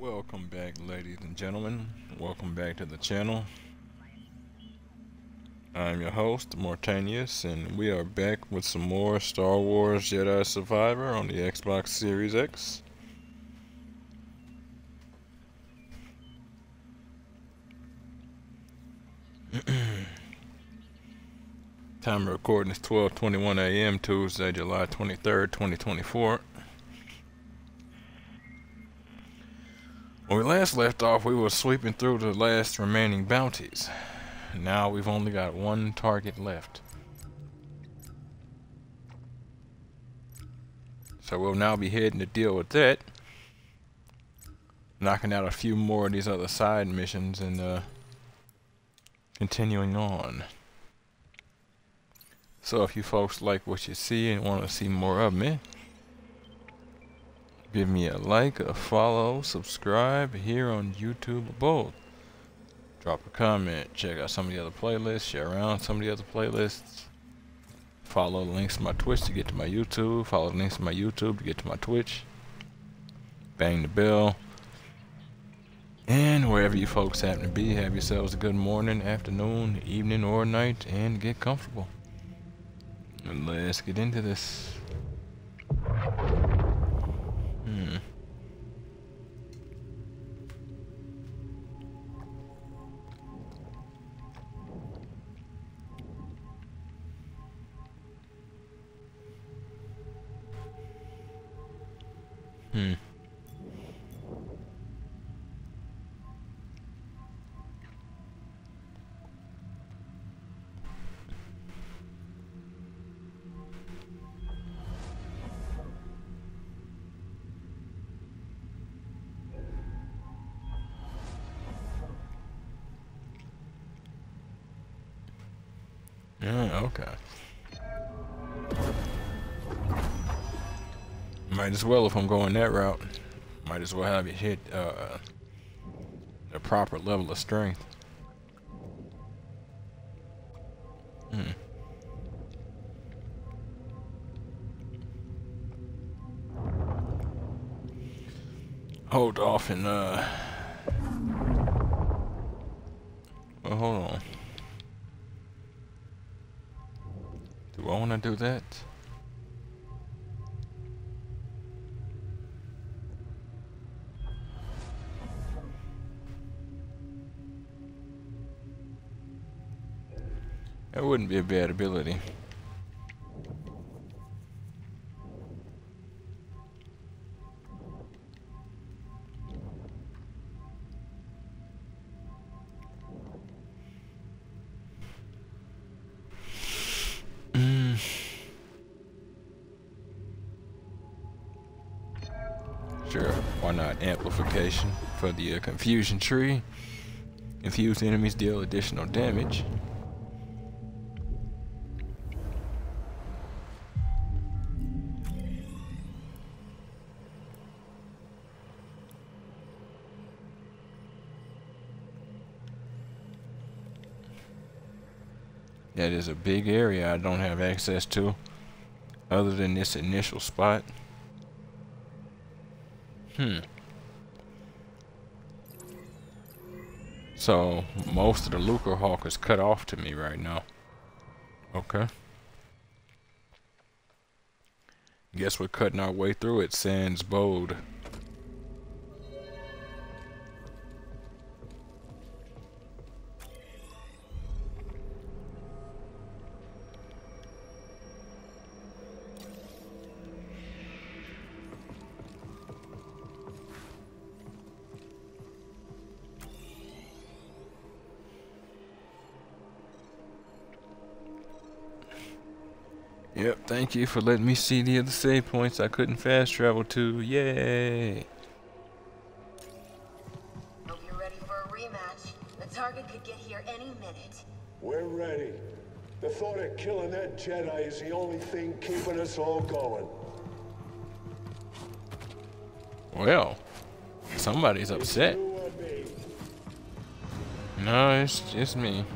Welcome back ladies and gentlemen. Welcome back to the channel. I'm your host, Mortainous, and we are back with some more Star Wars Jedi Survivor on the Xbox Series X. Time of recording is 12:21 a.m. Tuesday, July 23rd, 2024. When we last left off, we were sweeping through the last remaining bounties. Now we've only got one target left. So we'll now be heading to deal with that. Knocking out a few more of these other side missions and uh, continuing on. So if you folks like what you see and want to see more of me, Give me a like, a follow, subscribe here on YouTube both. Drop a comment, check out some of the other playlists, share around some of the other playlists. Follow the links to my Twitch to get to my YouTube. Follow the links to my YouTube to get to my Twitch. Bang the bell. And wherever you folks happen to be, have yourselves a good morning, afternoon, evening, or night, and get comfortable. And let's get into this. Hmm. Hmm. As well if I'm going that route. Might as well have it hit uh, the proper level of strength. Hmm. Hold off and uh well hold on. Do I wanna do that? Wouldn't be a bad ability. Mm. Sure, why not amplification for the uh, confusion tree? Confused enemies deal additional damage. Big area I don't have access to other than this initial spot. Hmm. So most of the Lucrehulk is cut off to me right now. Okay. Guess we're cutting our way through it, Sans Bode. Thank you for letting me see the other save points I couldn't fast travel to. Yay! Hope you're ready for a rematch. The target could get here any minute. We're ready. The thought of killing that Jedi is the only thing keeping us all going. Well, somebody's upset. You or me. No, it's just me.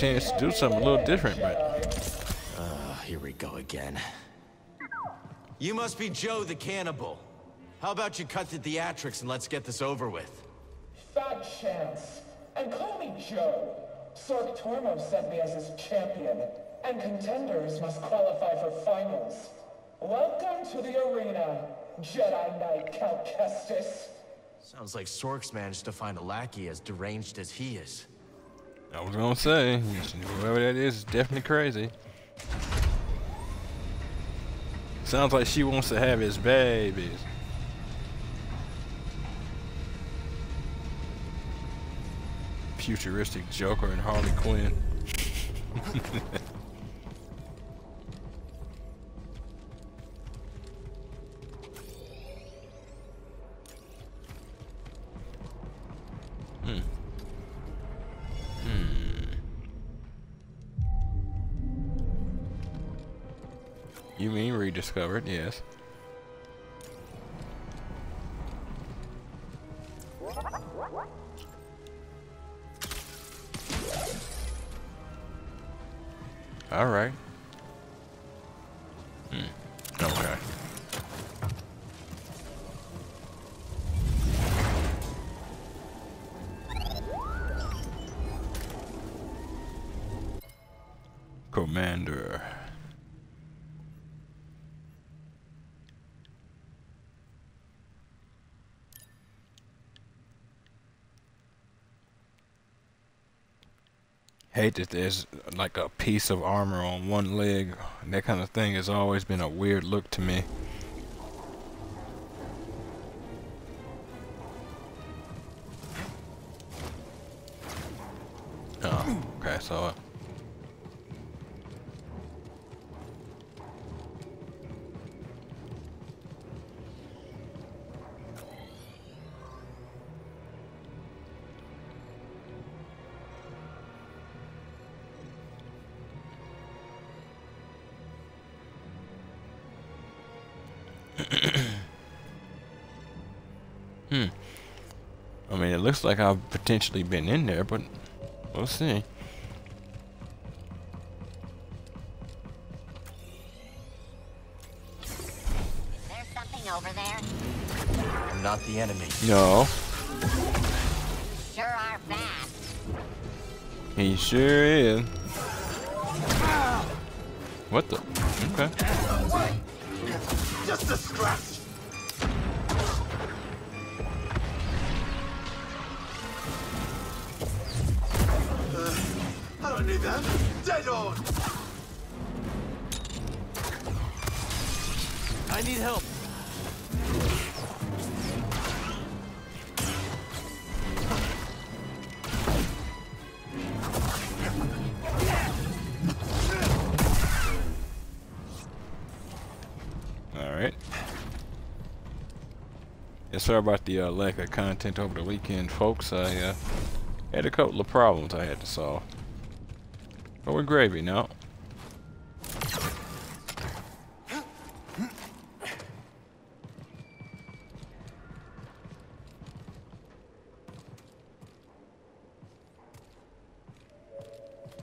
Chance to do something a little different, but Oh, here we go again. You must be Joe the cannibal. How about you cut the theatrics and let's get this over with? Fat chance. And call me Joe. Sork Tormo sent me as his champion. And contenders must qualify for finals. Welcome to the arena, Jedi Knight Cal Kestis. Sounds like Sork's managed to find a lackey as deranged as he is. I was gonna say, whoever that is is definitely crazy. Sounds like she wants to have his babies. Futuristic Joker and Harley Quinn. mean rediscovered, yes. Hate that there's like a piece of armor on one leg. That kind of thing has always been a weird look to me. Looks like I've potentially been in there, but we'll see. There's something over there. I'm not the enemy. No, Sure are fast. he sure is. What the? Okay. Just a scratch! Need. Dead on! I need help. Alright. Sorry about the uh, lack of content over the weekend, folks. I uh, had a couple of problems I had to solve. But we're gravy now.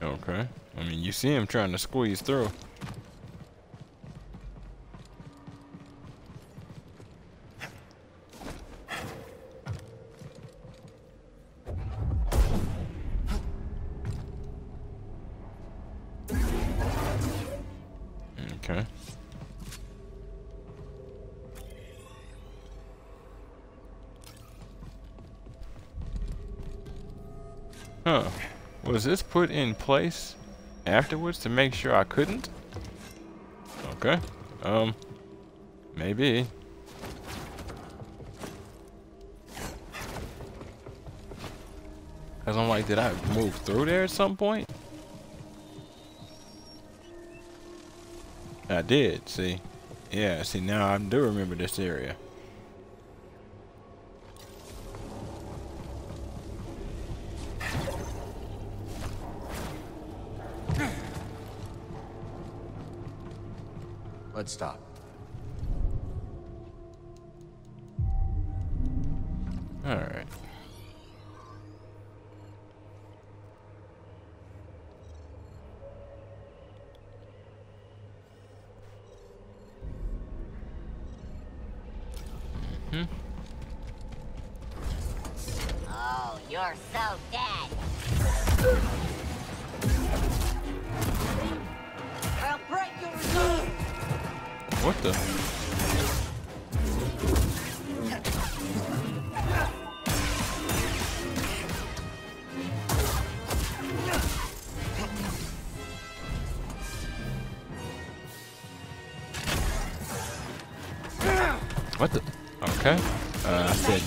Okay. I mean, you see him trying to squeeze through. Huh. Was this put in place afterwards to make sure I couldn't? Okay. Um, maybe. Cause I'm like, did I move through there at some point? I did, see? Yeah, see now I do remember this area. stop.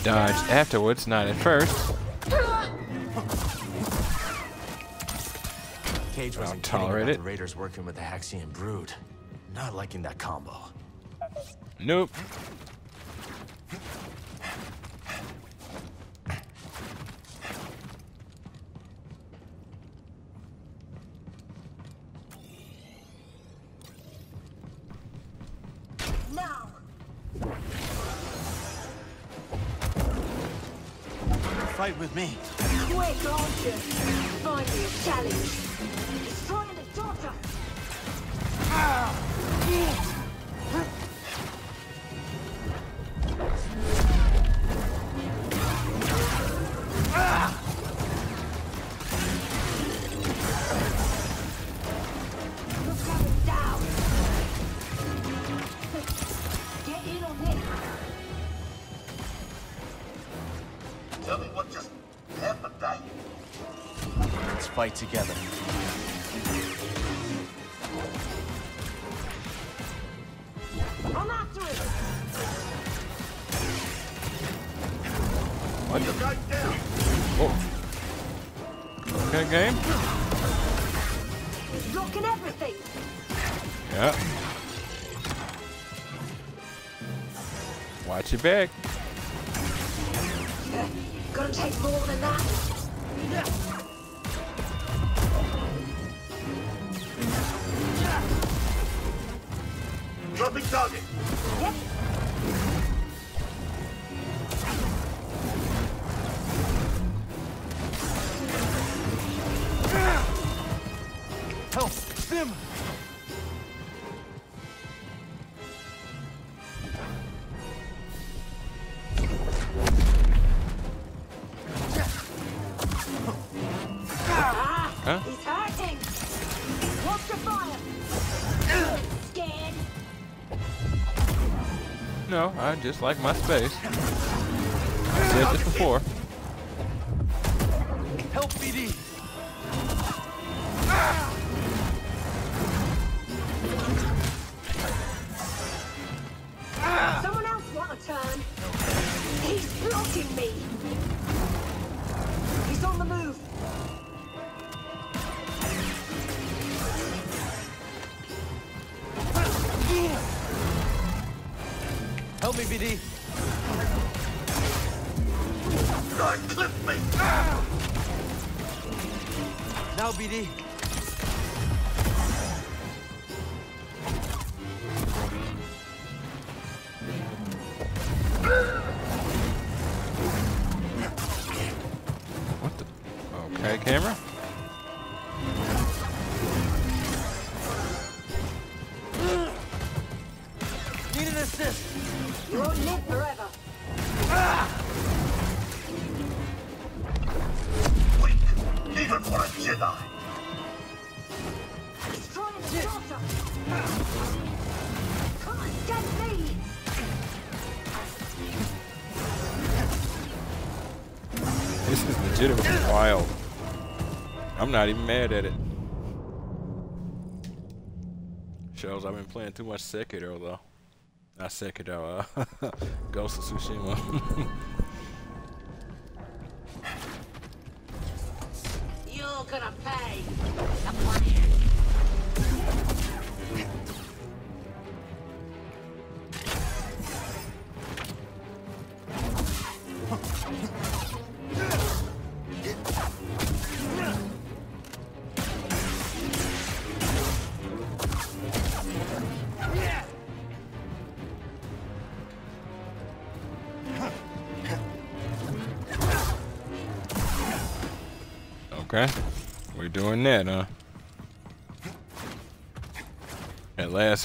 dodge afterwards, not at first. Cage was tolerate it. The Raiders working with the Haxian Brood. Not liking that combo. Nope. You back. know, I just like my space. I said this before. I'm not even mad at it. Shows I've been playing too much Sekiro though. Not Sekiro, uh, Ghost of Tsushima.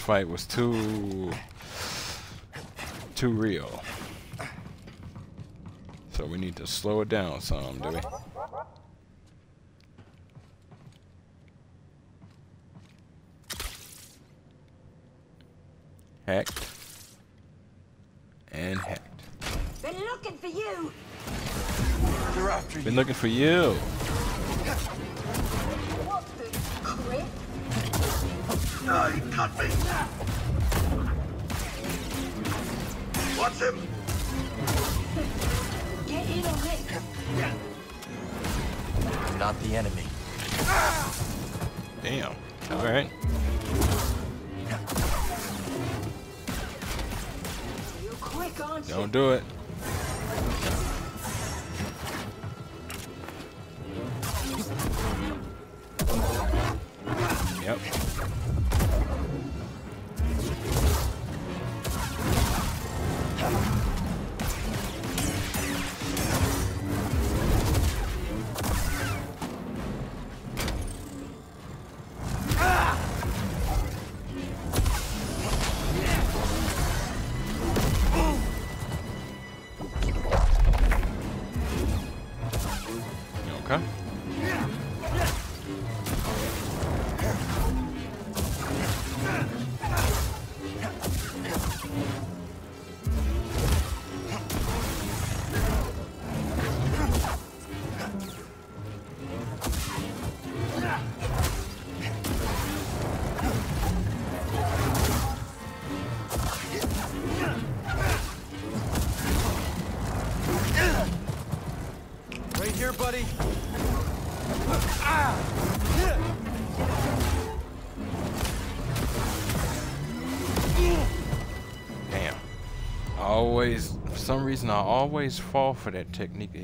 fight was too too real. So we need to slow it down some, do we? Hacked. And hacked. Been looking for you. They're after you. Been looking for you. Reason, I always fall for that technique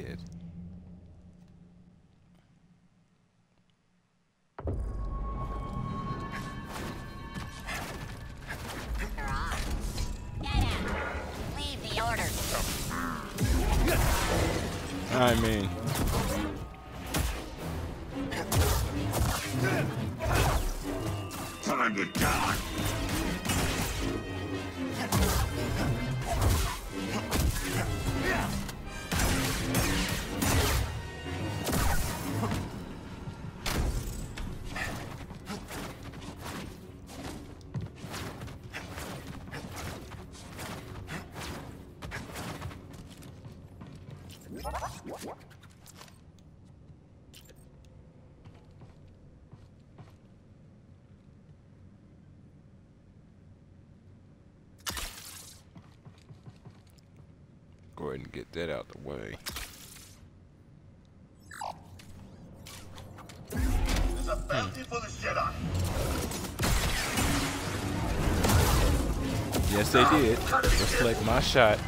Reflect my shot,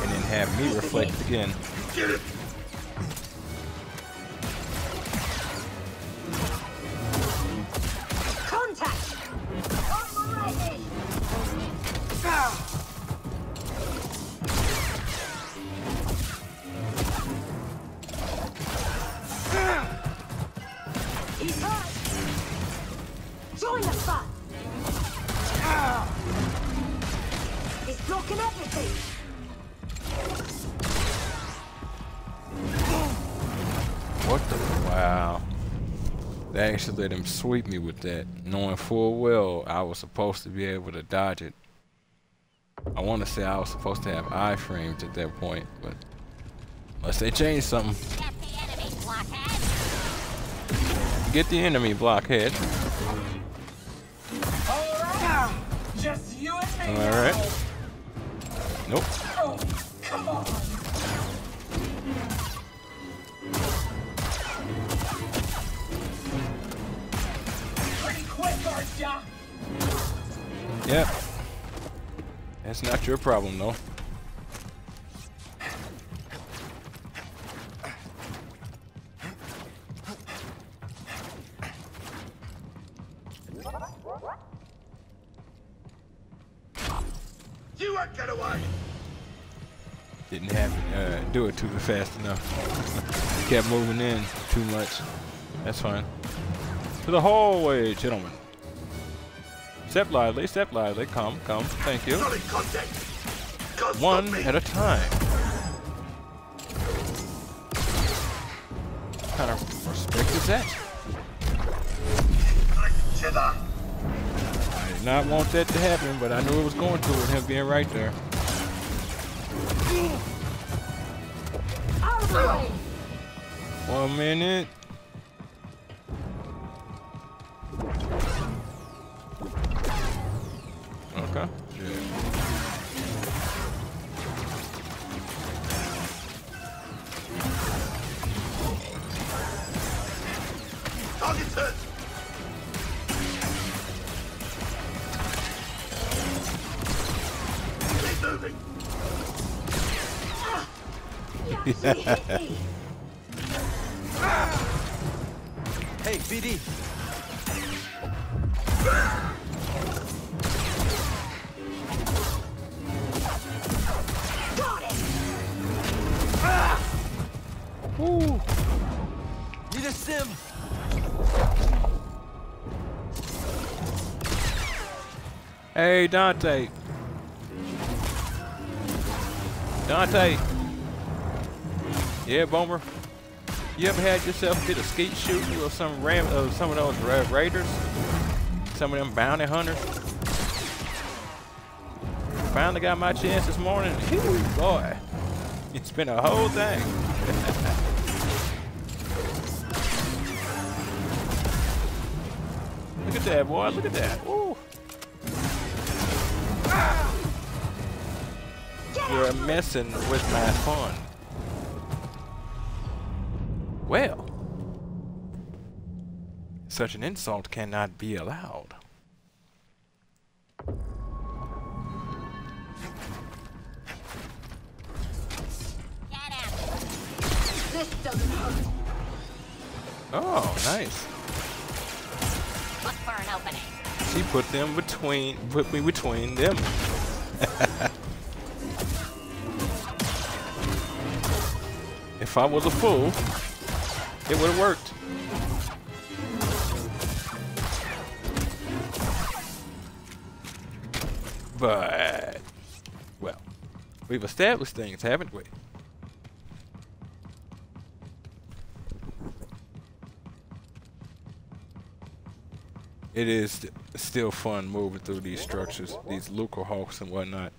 and then have me reflect again. Let him sweep me with that, knowing full well I was supposed to be able to dodge it. I want to say I was supposed to have iframes at that point, but unless they change something, Get the enemy, blockhead. get the enemy blockhead. Alright! Just you and me. All right. now. Nope. Oh, Yep. That's not your problem, though. You won't get away! Didn't have uh, do it too fast enough. Kept moving in too much. That's fine. To the hallway, gentlemen. Step lively, step lively. Come, come. Thank you. Solid contact! Can't stop One at a time. What kind of respect is that? I did not want that to happen, but I knew it was going to with him being right there. Out of the way! One minute. Dante. Dante. Yeah, Boomer. You ever had yourself did a skeet shooting with some ram, uh, some of those ra raiders? Some of them bounty hunters? Finally got my chance this morning. Whew, boy, it's been a whole thing. Look at that, boy. Look at that. You're messing with my fun. Well, such an insult cannot be allowed. Get him. This doesn't hurt. Oh, nice. Look for an opening. She put them between, put me between them. I was a fool, it would have worked. But, well, we've established things, haven't we? it is st- still fun moving through these structures, these Lucrehulks and whatnot.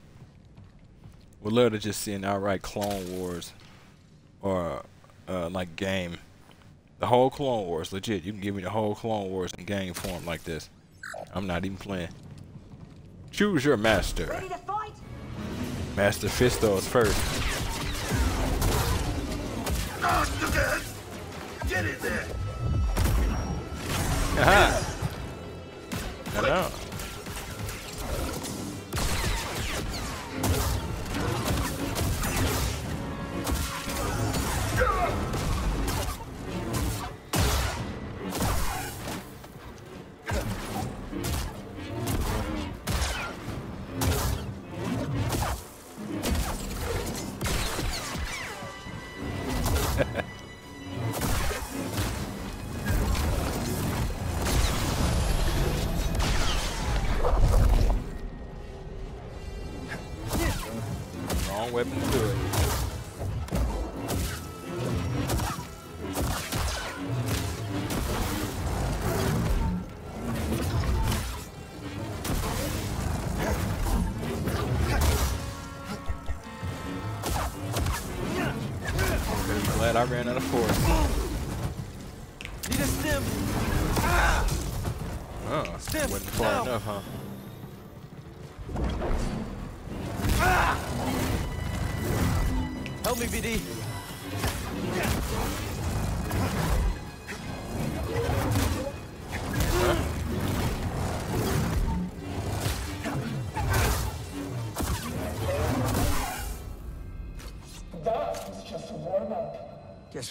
We'd love to just see an outright Clone Wars or uh, like game. The whole Clone Wars, legit. You can give me the whole Clone Wars in game form like this. I'm not even playing. Choose your master. Ready to fight? Master Fistos first. Ah, look ahead! Get in there! Aha! I know.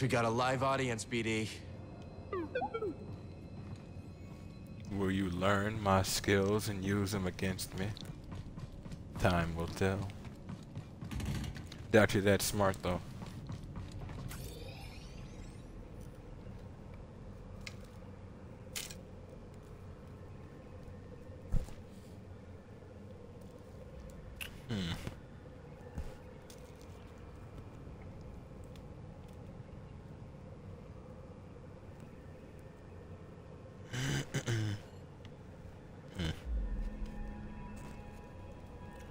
We got a live audience, BD. Will you learn my skills and use them against me? Time will tell. Doubt you're that smart though. Hmm.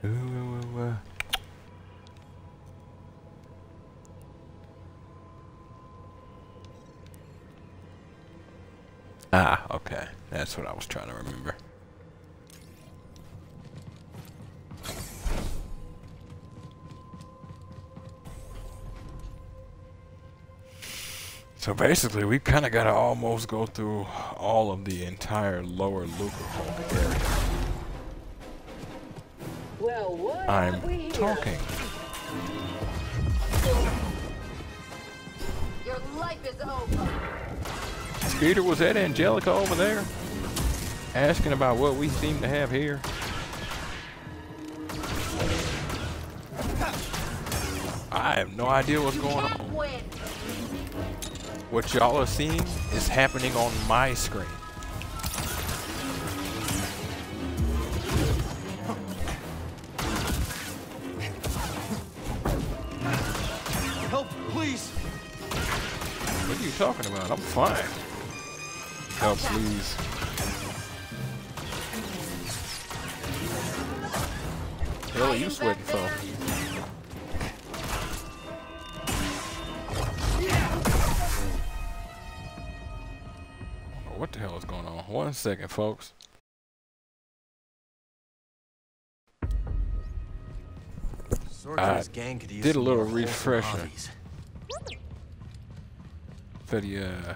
Ooh, ooh, ooh, uh. Ah, okay. That's what I was trying to remember. So basically, we kind of got to almost go through all of the entire lower Lucas area. Well, we I'm here? talking. Your life is over. Skeeter, was that Angelica over there? Asking about what we seem to have here? I have no idea what's going on. What y'all are seeing is happening on my screen. Help, please! What are you talking about? I'm fine. Help, please. Hell, are you sweating for? What the hell is going on? One second, folks. Sorkin's gang could use did a little more wholesome refresher. hobbies. for the uh,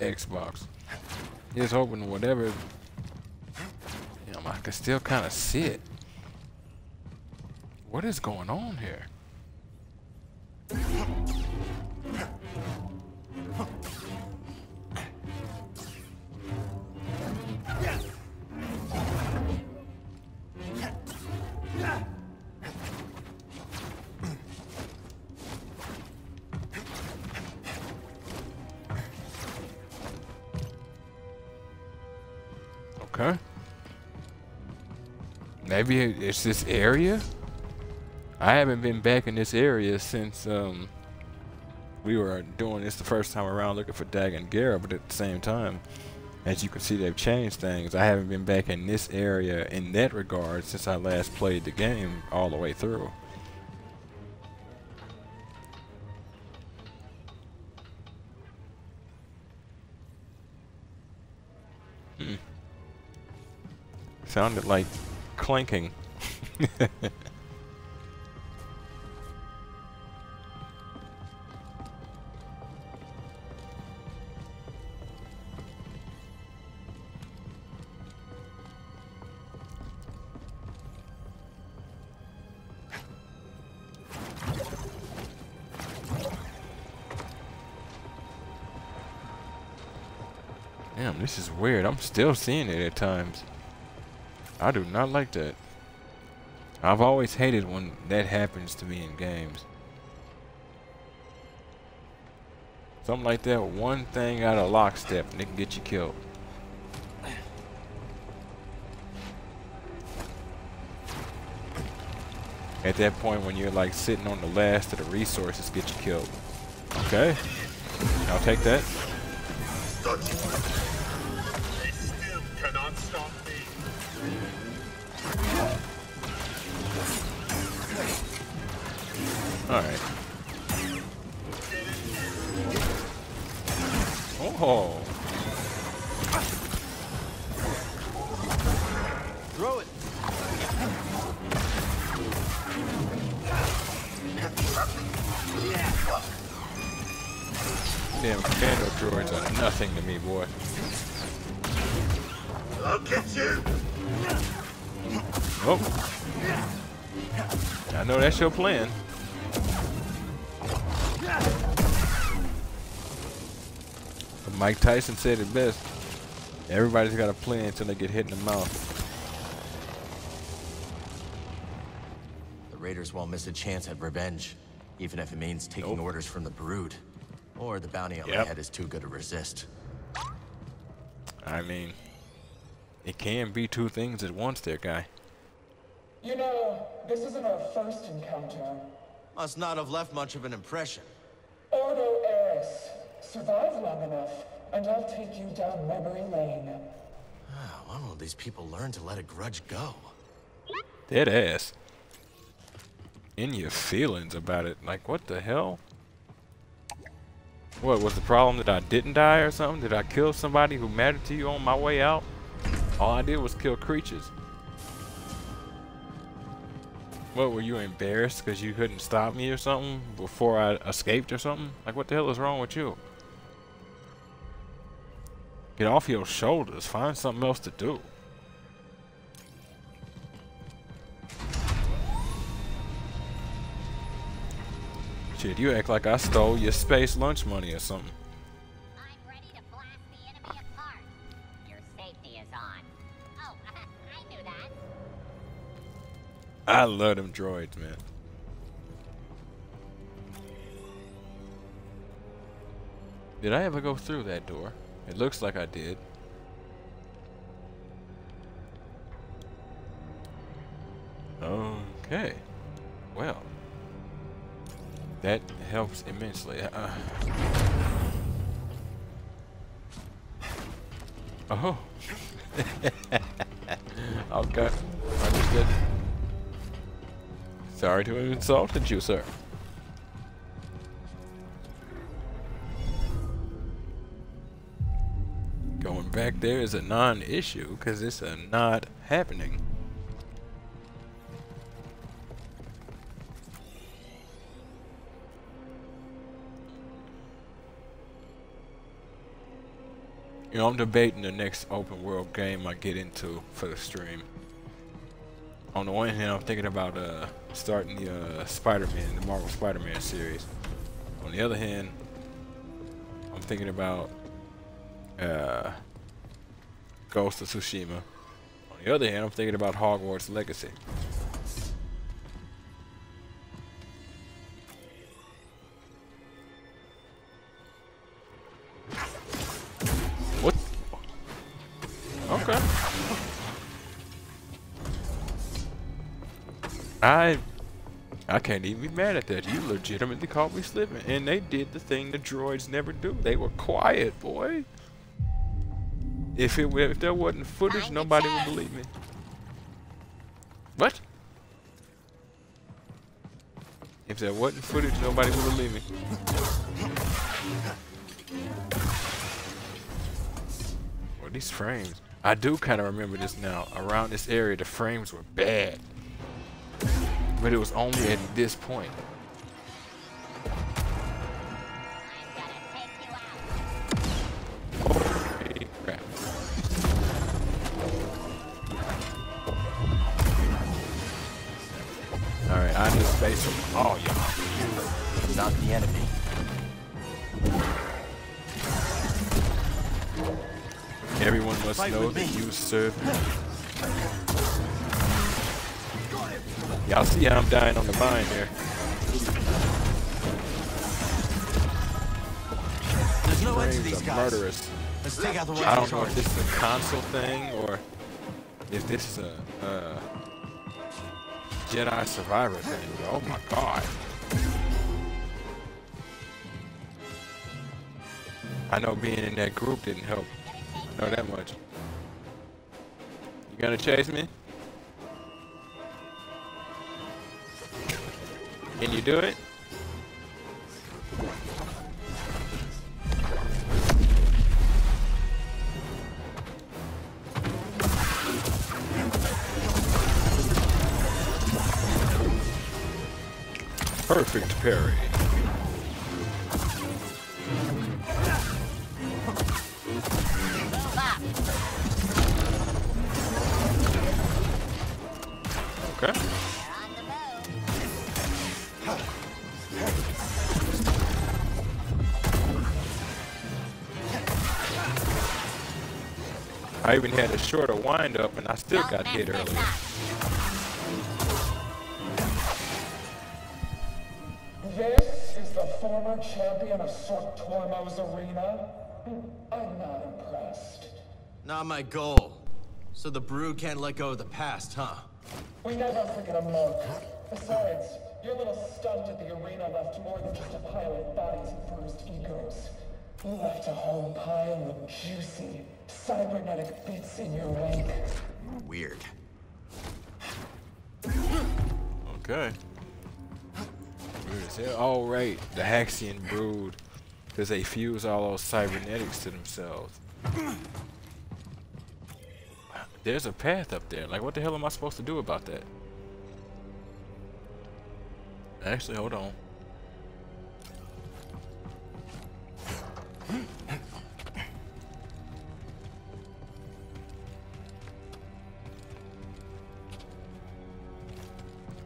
Xbox. Just hoping whatever, you know, I can still kind of see it. What is going on here? Okay. Maybe it's this area? I haven't been back in this area since um, we were doing this the first time around looking for Dagan Gera, but at the same time, as you can see, they've changed things. I haven't been back in this area in that regard since I last played the game all the way through. Hmm. Sounded like clanking. still seeing it at times. I do not like that. I've always hated when that happens to me in games. Something like that, one thing out of lockstep and it can get you killed. At that point when you're like sitting on the last of the resources get you killed. Okay. I'll take that. Alright. Oh. Throw it! Damn commando droids are nothing to me, boy. I'll get you. Oh. I know that's your plan. Mike Tyson said it best. Everybody's got a plan until they get hit in the mouth. The Raiders won't miss a chance at revenge, even if it means taking Nope. orders from the Brood. Or the bounty on my head is too good to resist. I mean, it can be two things at once there, guy. You know, this isn't our first encounter. Must not have left much of an impression. Ordo Eris. Survive long enough, and I'll take you down memory lane. Ah, When will these people learn to let a grudge go? Dead ass. In your feelings about it. Like, what the hell? What, was the problem that I didn't die or something? Did I kill somebody who mattered to you on my way out? All I did was kill creatures. What, were you embarrassed because you couldn't stop me or something before I escaped or something? Like, what the hell is wrong with you? Get off your shoulders. Find something else to do. Shit, you act like I stole your space lunch money or something. I love them droids, man. Did I ever go through that door? It looks like I did. Okay. Well. That helps immensely. Uh, oh. okay. Understood. Sorry to have insulted you, sir. Going back there is a non-issue because it's a not happening. You know, I'm debating the next open world game I get into for the stream. On the one hand, I'm thinking about uh, starting the uh, Spider-Man, the Marvel Spider-Man series. On the other hand, I'm thinking about uh, Ghost of Tsushima. On the other hand, I'm thinking about Hogwarts Legacy. What? Okay. I I can't even be mad at that. You legitimately caught me slipping. And they did the thing the droids never do. They were quiet, boy. If it were, if there wasn't footage, nobody would believe me. What? If there wasn't footage, nobody would believe me. What are these frames? I do kind of remember this now. Around this area, the frames were bad. But it was only at this point. I'm gonna take you out. Holy crap. Alright, I need space from all y'all. Not the enemy. Everyone must Fight know that you serve me. Y'all see how I'm dying on the vine there. There's no end to these are guys. murderous. Let's take out the one I don't know if this is a console thing or if this is a uh, Jedi Survivor thing. Oh my god. I know being in that group didn't help. I know that much. You gonna chase me? Can you do it? Perfect parry. I even had a shorter wind up and I still Don't got hit this early. This is the former champion of Sorc Tormo's arena? I'm not impressed. Not my goal. So the brew can't let go of the past, huh? We never forget a monk. Besides, your little stunt at the arena left more than just a pile of bodies and bruised egos. You left a whole pile of juicy, cybernetic bits in your wake. Weird. Okay. Weird as hell. Oh, right. The Haxion brood. Because they fuse all those cybernetics to themselves. There's a path up there. Like, what the hell am I supposed to do about that? Actually, hold on.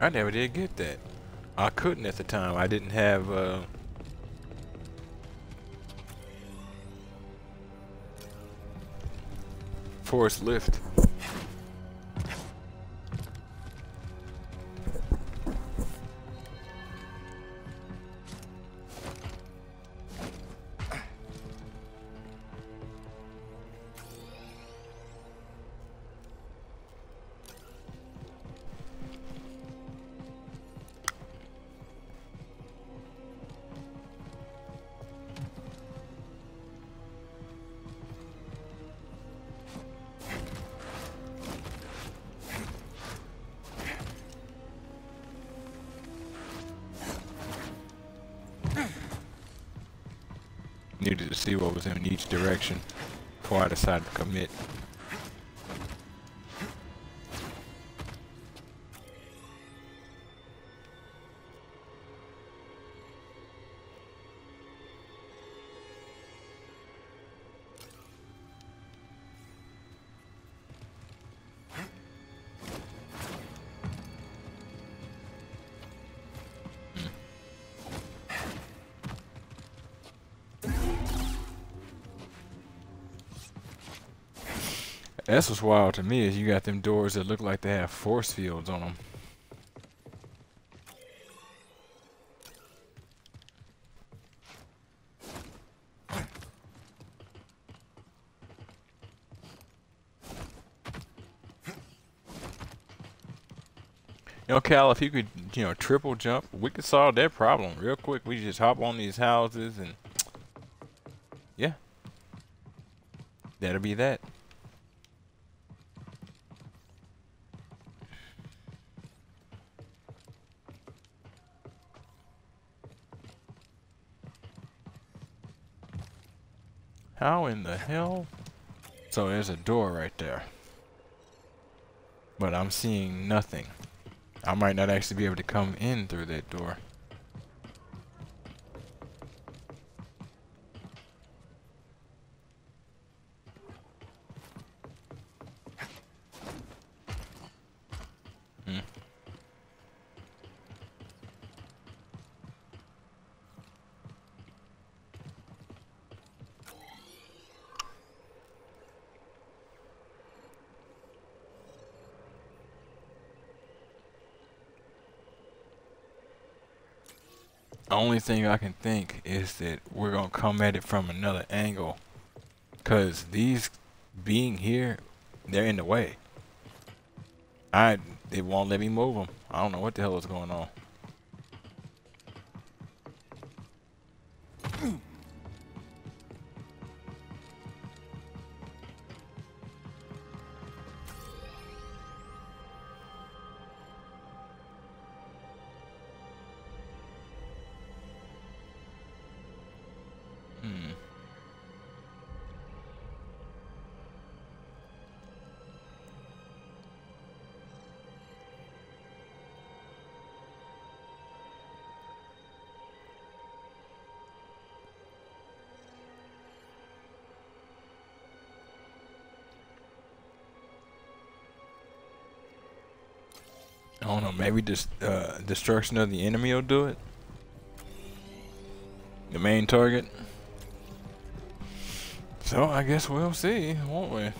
I never did get that. I couldn't at the time. I didn't have uh lift. See what was in each direction before I decided to commit. That's what's wild to me is you got them doors that look like they have force fields on them. You know, Cal, if you could, you know, triple jump, we could solve that problem real quick. We just hop on these houses and, yeah, that'll be that. How in the hell? So there's a door right there. But I'm seeing nothing. I might not actually be able to come in through that door. Hmm. Only thing I can think is that we're gonna come at it from another angle. Cause these being here, they're in the way. I they won't let me move them. I don't know what the hell is going on. Maybe just uh, destruction of the enemy will do it. The main target. So I guess we'll see, won't we?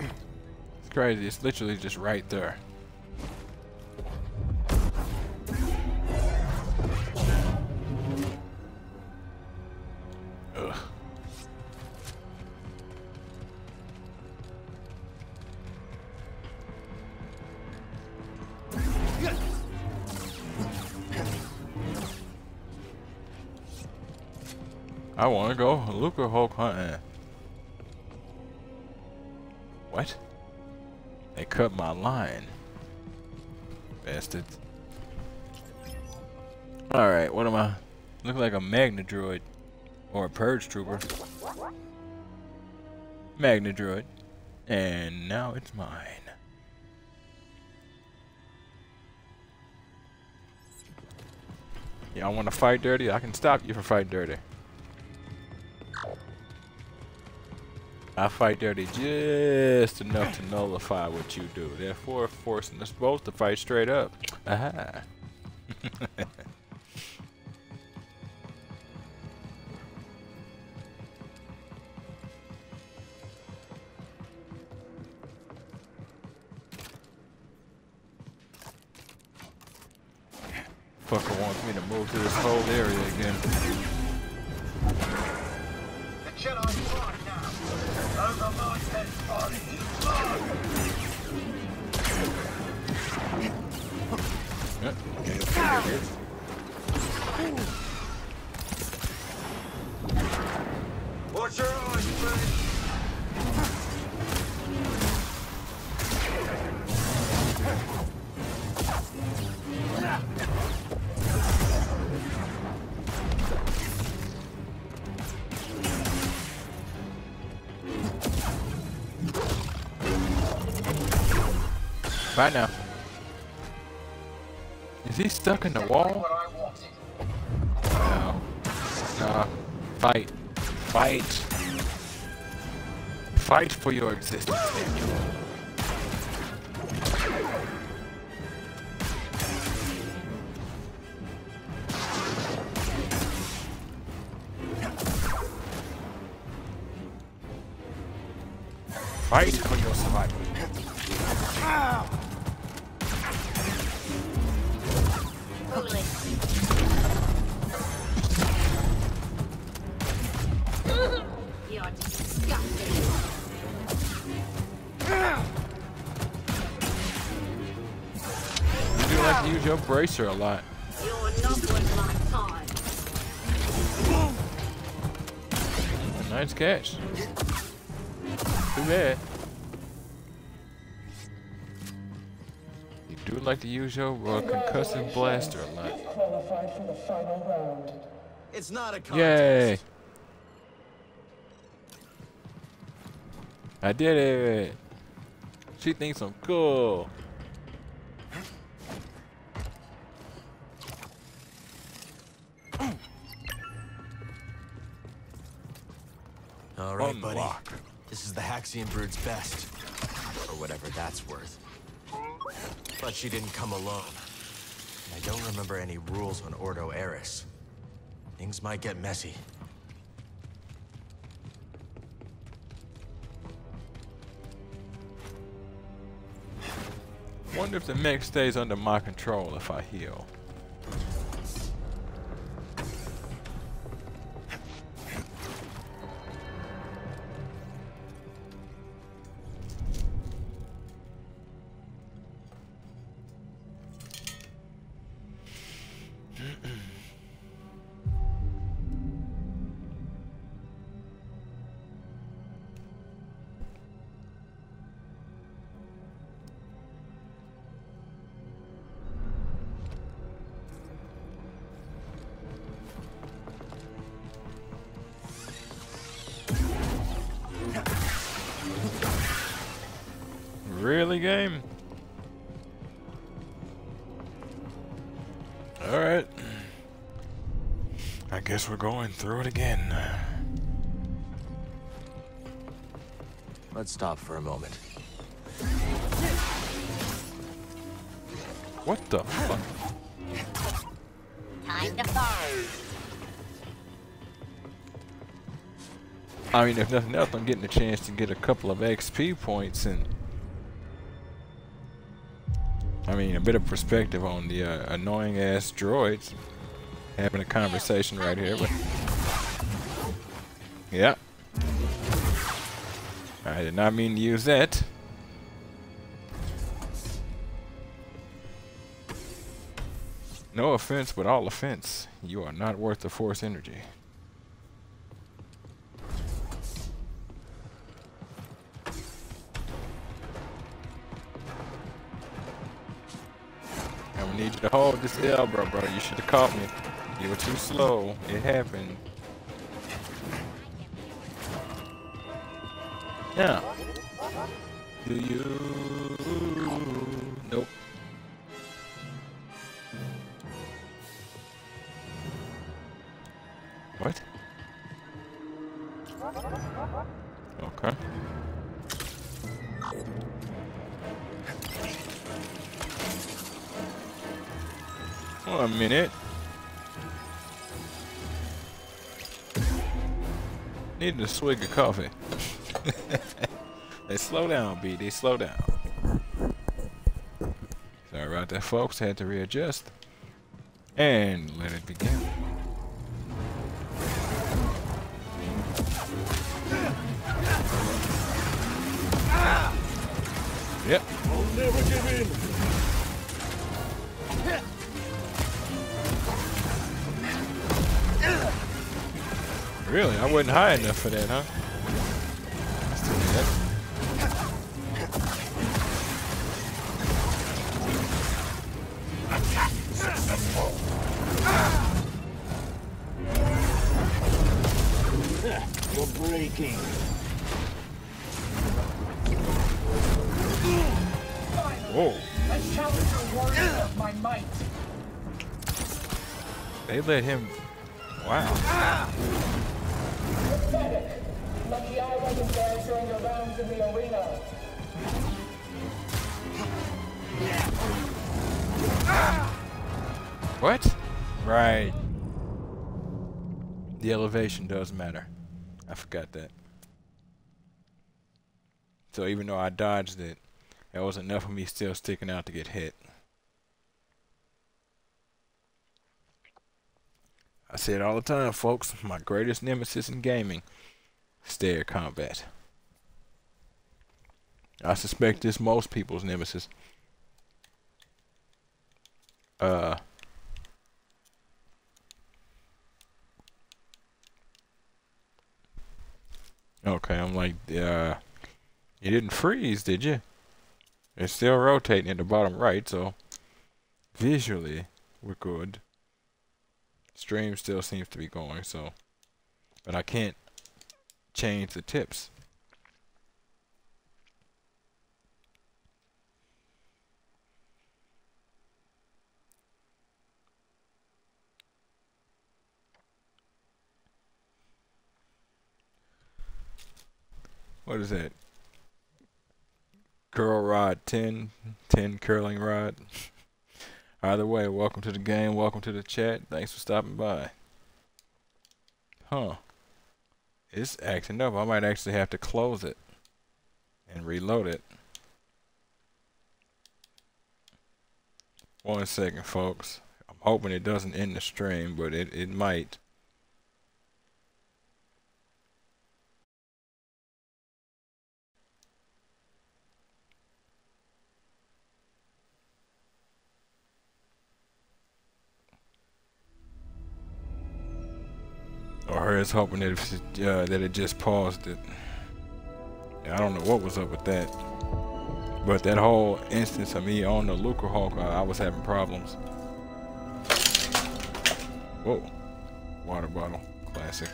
It's crazy, it's literally just right there. I want to go Lucrehulk hunting. What? They cut my line. Bastards. Alright, what am I? Look like a Magna Droid. Or a Purge Trooper. Magna Droid. And now it's mine. Y'all want to fight dirty? I can stop you from fighting dirty. I fight dirty just enough to nullify what you do, therefore forcing us both to fight straight up. Aha. Right now. Is he stuck in the wall? No. No. Uh, fight. Fight. Fight for your existence, Daniel. Bracer a lot. You're not worth my time. Nice catch. Too bad. You do like to use your uh, concussive blaster a lot. Qualified for the final round. It's not a contest. Yay! I did it! She thinks I'm cool. All right, buddy. This is the Haxion Brood's best. Or whatever that's worth. But she didn't come alone. And I don't remember any rules on Ordo Eris. Things might get messy. Wonder if the mech stays under my control if I heal. We're going through it again. Let's stop for a moment. What the fuck? Time to fall. I mean, if nothing else, I'm getting a chance to get a couple of XP points and I mean, a bit of perspective on the uh, annoying ass droids having a conversation right here. But yeah, I did not mean to use that. No offense, but all offense. You are not worth the force energy. I'm need you to hold this elbow, bro. You should have caught me. You were too slow. It happened. Yeah. Do you? Swig of coffee. they slow down, B. They slow down. Sorry about that, folks. Had to readjust. And let it begin. Yep. I'll never give in. Really? I wasn't high enough for that, huh? You're breaking. Whoa. A challenger worthy of my might. They let him. Elevation does matter. I forgot that. So even though I dodged it, that was enough of me still sticking out to get hit. I say it all the time, folks. My greatest nemesis in gaming, stare combat. I suspect this most people's nemesis. Uh. Okay, I'm like, uh, you didn't freeze, did you? It's still rotating in the bottom right, so visually we're good. Stream still seems to be going, so, but I can't change the tips. What is that? Curl rod 10, 10 curling rod. Either way, welcome to the game, welcome to the chat. Thanks for stopping by. Huh. It's acting up. I might actually have to close it and reload it. One second, folks. I'm hoping it doesn't end the stream, but it, it might. Or her is hoping that, it, uh, that it just paused it. I don't know what was up with that. But that whole instance of me on the Lucrehulk, uh, I was having problems. Whoa. Water bottle. Classic.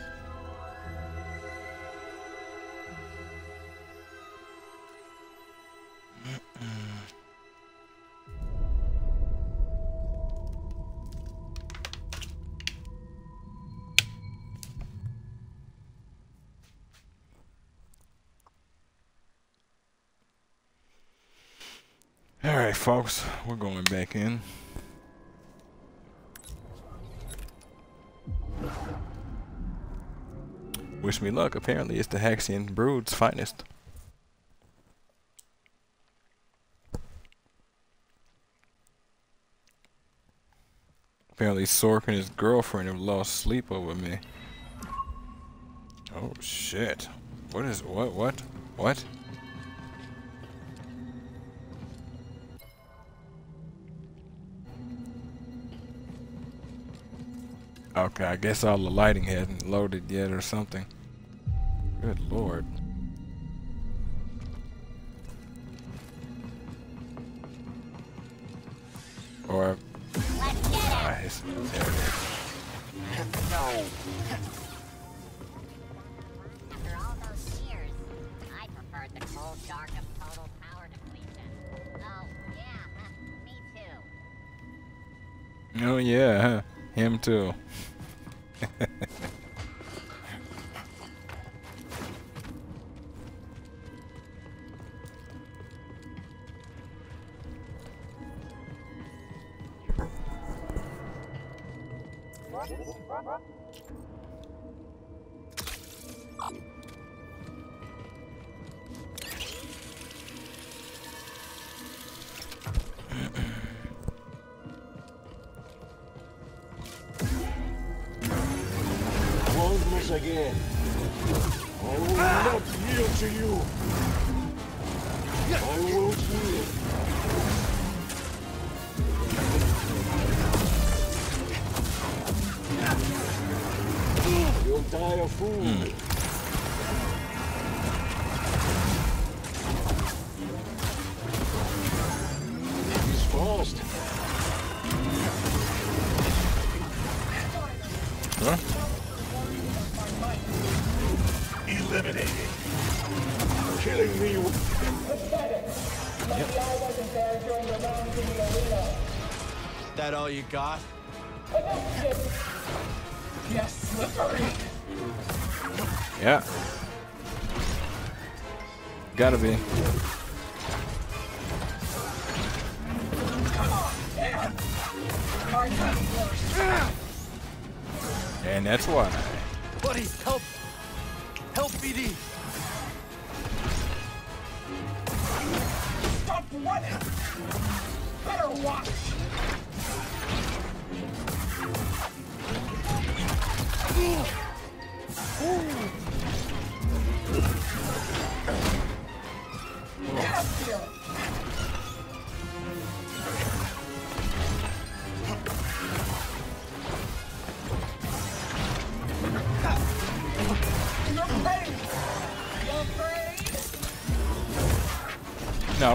folks. We're going back in. Wish me luck. Apparently, it's the Haxion Brood's finest. Apparently, Sorc and his girlfriend have lost sleep over me. Oh, shit. What is... What? What? What? Okay, I guess all the lighting hadn't loaded yet or something. Good lord. Or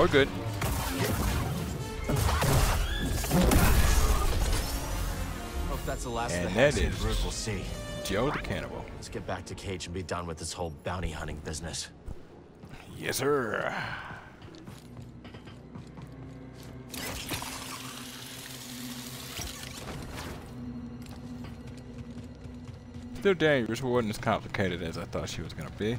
We're good. that's the last and of the that is we'll see. Joe the Cannibal. Let's get back to Caij and be done with this whole bounty hunting business. Yes, sir. Still dangerous, wasn't as complicated as I thought she was gonna be.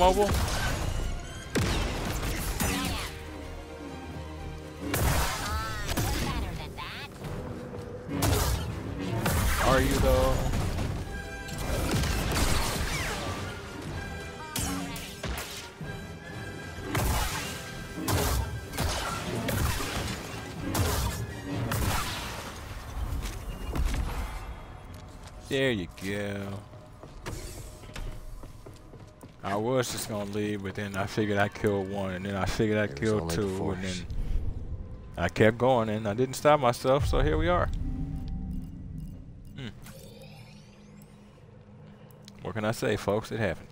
самого. But then I figured I killed one, and then I figured I killed two, and then I kept going, and I didn't stop myself, so here we are. Hmm. What can I say, folks? It happened.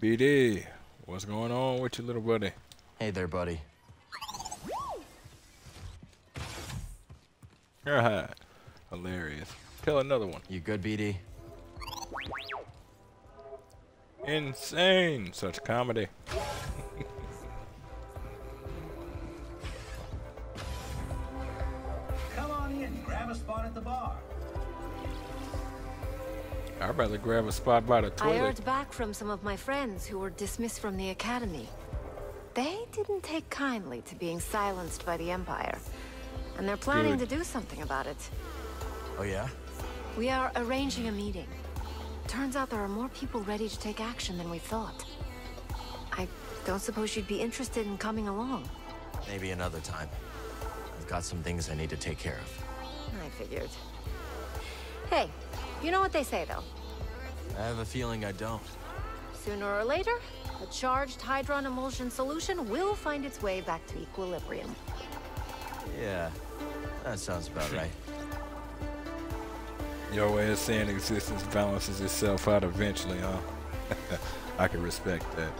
BD, what's going on with you, little buddy? Hey there, buddy. Haha, hilarious. Kill another one. You good, BD? Insane, such comedy. Come on in, grab a spot at the bar. I'd rather grab a spot by the toilet. I heard back from some of my friends who were dismissed from the academy. They didn't take kindly to being silenced by the Empire. And they're planning Good. to do something about it. Oh yeah? We are arranging a meeting. Turns out there are more people ready to take action than we thought. I don't suppose you'd be interested in coming along. Maybe another time. I've got some things I need to take care of. I figured. Hey, you know what they say though? I have a feeling I don't. Sooner or later, a charged hydron emulsion solution will find its way back to equilibrium. Yeah, that sounds about right. Your way of saying existence balances itself out eventually, huh? I can respect that.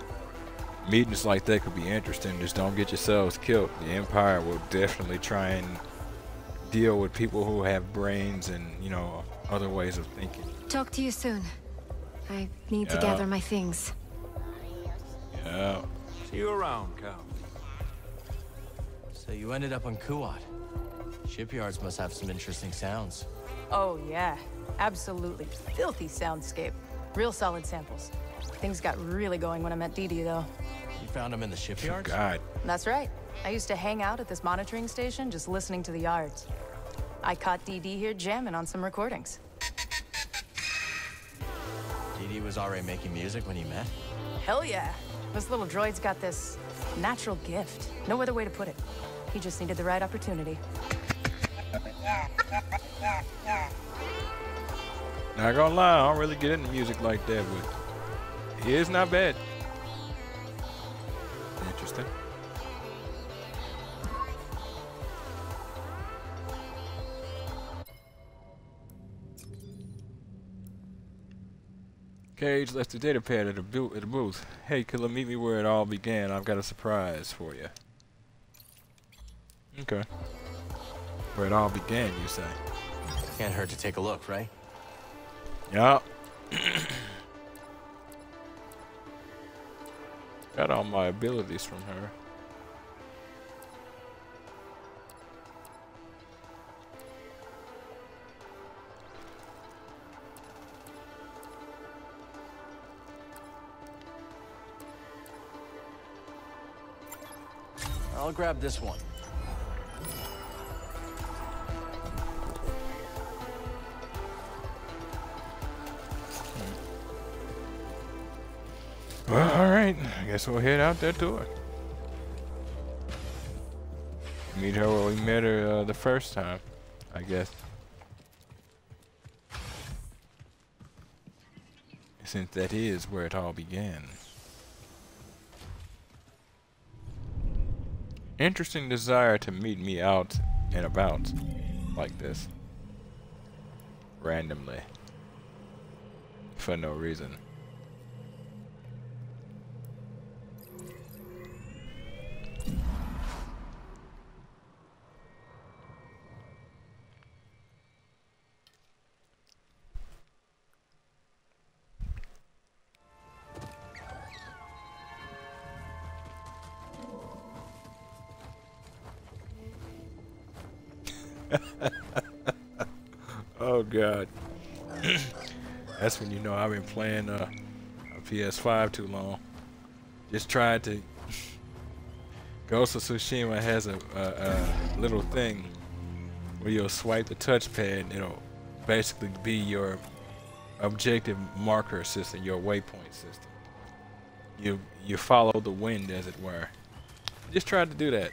Meetings like that could be interesting, just don't get yourselves killed. The Empire will definitely try and deal with people who have brains and, you know, other ways of thinking. Talk to you soon. I need to gather my things. Yeah. See you around, Cal. So you ended up on Kuat. Shipyards must have some interesting sounds. Oh, yeah. Absolutely. Filthy soundscape. Real solid samples. Things got really going when I met Dee Dee, though. You found them in the shipyards? God. That's right. I used to hang out at this monitoring station just listening to the yards. I caught Dee Dee here jamming on some recordings. Dee Dee was already making music when you met? Hell yeah. This little droid's got this natural gift. No other way to put it. He just needed the right opportunity. Not gonna lie, I don't really get into music like that, but it is not bad. Interesting. Caij left the data pad at the, bu- at the booth. Hey, killer, meet me where it all began. I've got a surprise for you. Okay. Where it all began, you say? Can't hurt to take a look, right? Yup. Got all my abilities from her. I'll grab this one. Well, alright. I guess we'll head out that door. Meet her where we met her uh, the first time, I guess. Since that is where it all began. Interesting desire to meet me out and about like this. Randomly. For no reason. God. That's when you know I've been playing uh, a PS5 too long. Just tried to Ghost of Tsushima has a, a, a little thing where you'll swipe the touchpad and it'll basically be your objective marker system, your waypoint system. You you follow the wind as it were. Just tried to do that.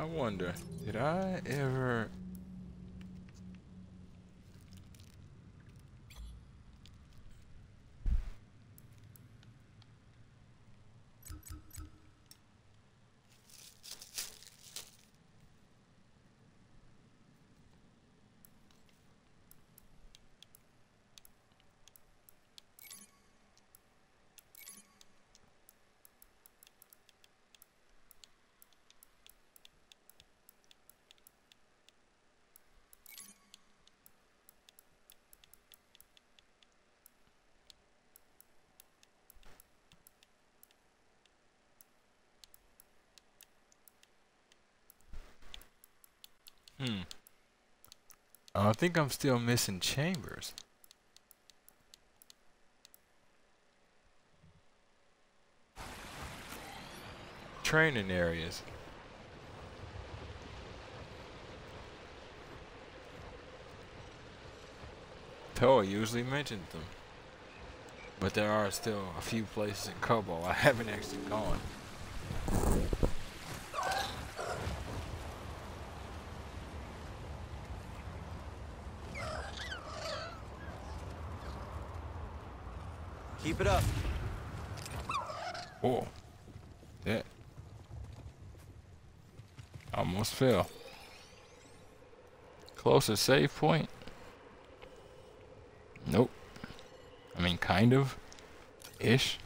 I wonder, did I ever Hmm. Oh, I think I'm still missing chambers. Training areas. Toa usually mentions them. But there are still a few places in Koboh I haven't actually gone. Keep it up. Oh. That. Almost. Closest save point? Nope. I mean, kind of. Ish.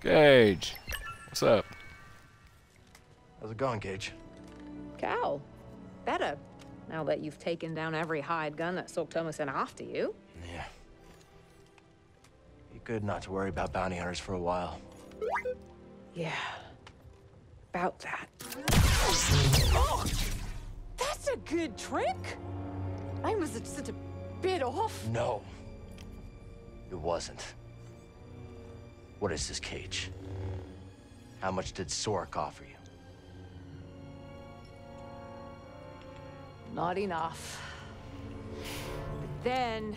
Caij. What's up? How's it going, Caij? Cal, better. Now that you've taken down every hired gun that Sorc Tormo sent after you. Yeah. Be good not to worry about bounty hunters for a while. Yeah. I was just a bit off. No. It wasn't. What is this Caij? How much did Sorc offer you? Not enough. But then,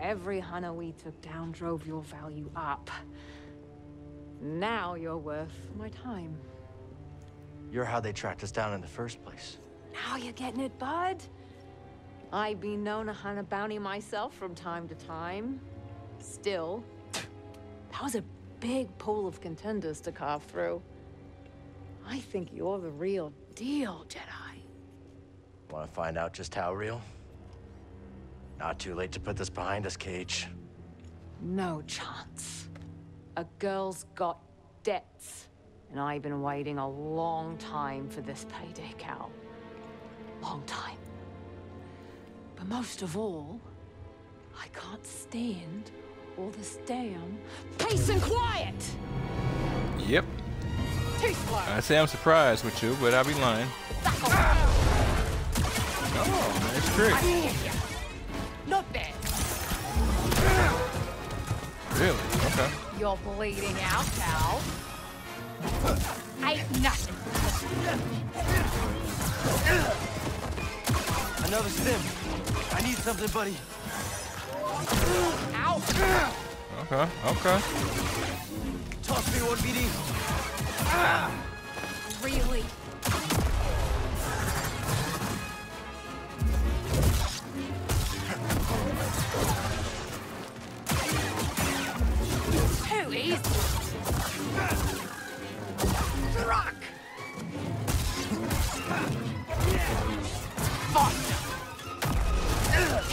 every hunter we took down drove your value up. Now you're worth my time. You're how they tracked us down in the first place. Now you're getting it, bud. I've been known to hunt a bounty myself from time to time. Still, that was a big pool of contenders to carve through. I think you're the real deal, Jedi. Want to find out just how real? Not too late to put this behind us, Caij. No chance. A girl's got debts. And I've been waiting a long time for this payday, Cal. Long time. But most of all, I can't stand all this damn peace and quiet! Yep. Too slow! I say I'm surprised with you, but I'll be lying. Oh, nice trick. Not bad. Really? Okay. You're bleeding out, Cal. Ain't nothing. Another stim. I need something, buddy. Ow! Okay, okay. Toss me one, BD. Really? Too easy. Rock.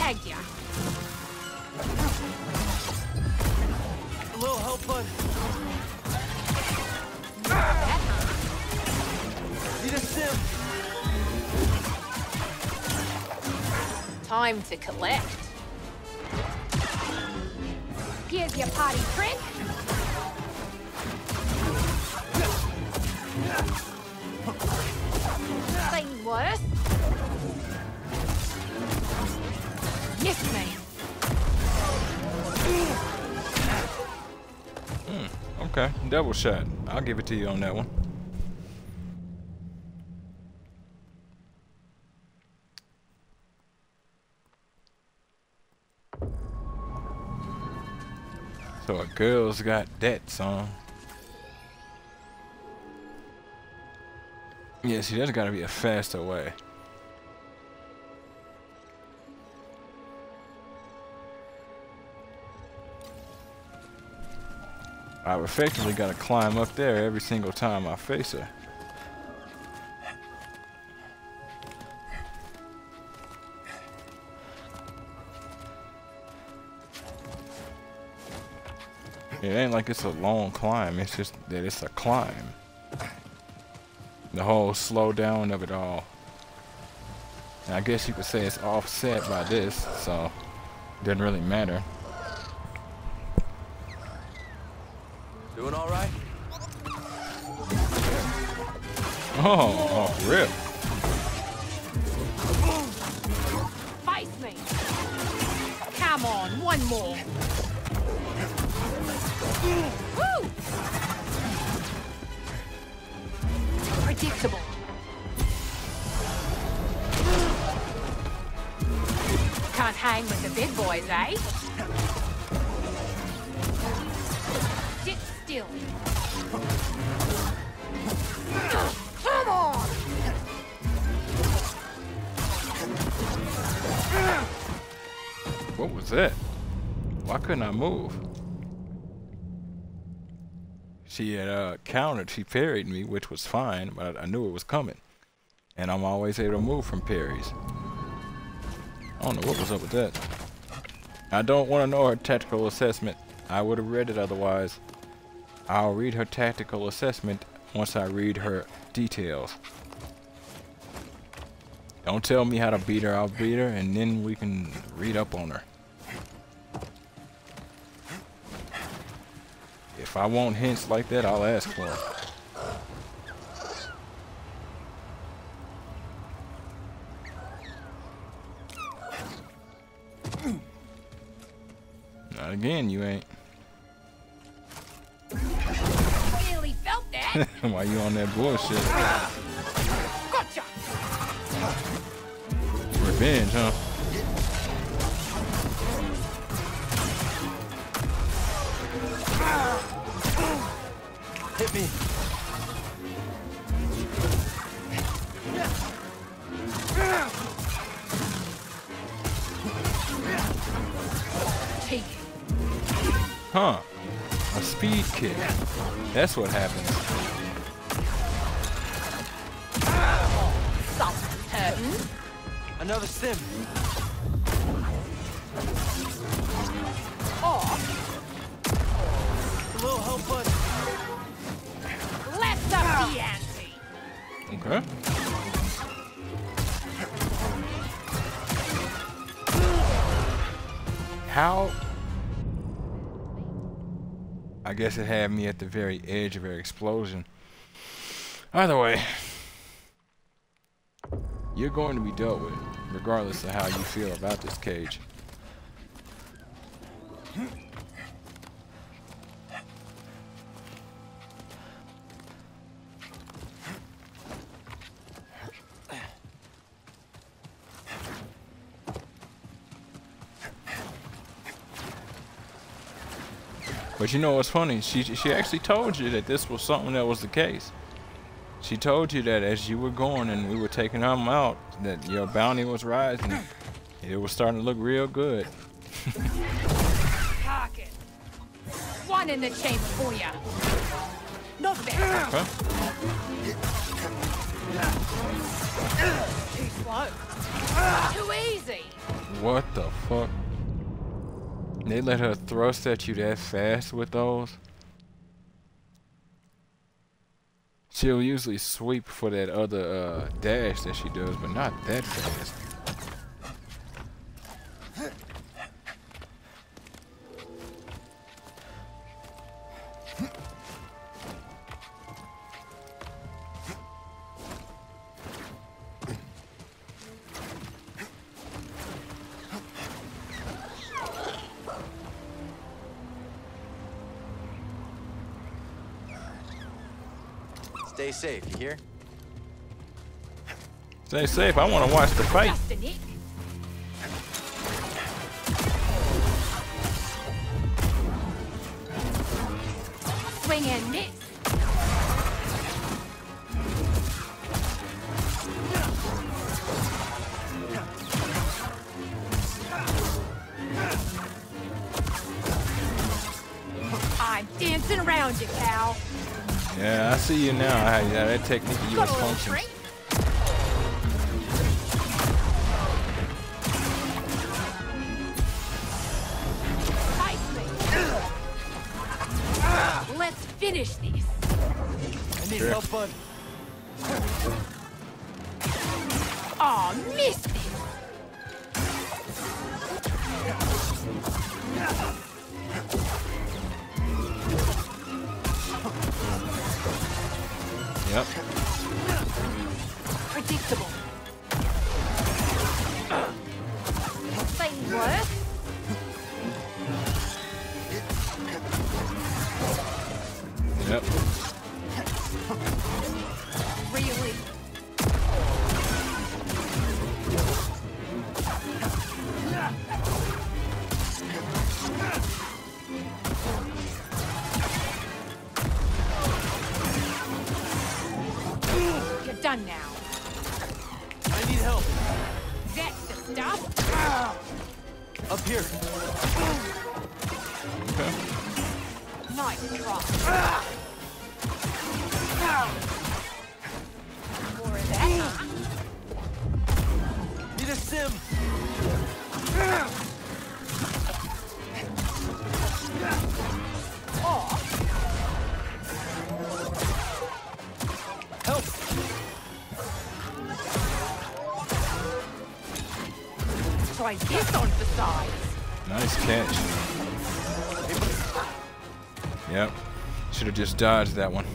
Tagged ya. A little help, bud. Need a stim. Time to collect. Here's your party trick. Thing worse. Yes, me. Hmm, okay, double shot. I'll give it to you on that one. So a girl's got debts on. Yeah, see, there's gotta be a faster way. I've effectively got to climb up there every single time I face her. It ain't like it's a long climb, it's just that it's a climb. The whole slow down of it all. And I guess you could say it's offset by this, so it doesn't really matter. Doing all right? Oh, oh, rip. Face me. Come on, one more. Woo! Predictable. Can't hang with the big boys, eh? Come on! What was that? Why couldn't I move? She had uh, countered, she parried me, which was fine, but I knew it was coming. And I'm always able to move from parries. I don't know what was up with that. I don't want to know her tactical assessment. I would have read it otherwise. I'll read her tactical assessment once I read her details. Don't tell me how to beat her, I'll beat her, and then we can read up on her. If I want hints like that, I'll ask for them. Not again, you ain't. Really felt that. Why you on that bullshit? Gotcha. Revenge, huh? Hit me. Take Huh. A speed kick. That's what happens. something hurting. Another stim. Off. A little help, bud. Let's up the ante. Okay. How? I guess it had me at the very edge of her explosion. Either way, you're going to be dealt with, regardless of how you feel about this Caij. But you know what's funny? She she actually told you that this was something that was the case. She told you that as you were going and we were taking them out, that your bounty was rising. It was starting to look real good. One in the chamber for ya. Not bad. Too slow. Too easy. What the fuck? They let her thrust at you that fast with those. She'll usually sweep for that other uh, dash that she does, but not that fast. Stay safe. I want to watch the fight. Swing and miss. I'm dancing around you, Cal. Yeah, I see you now. How yeah, that technique of Got yours just dodged that one.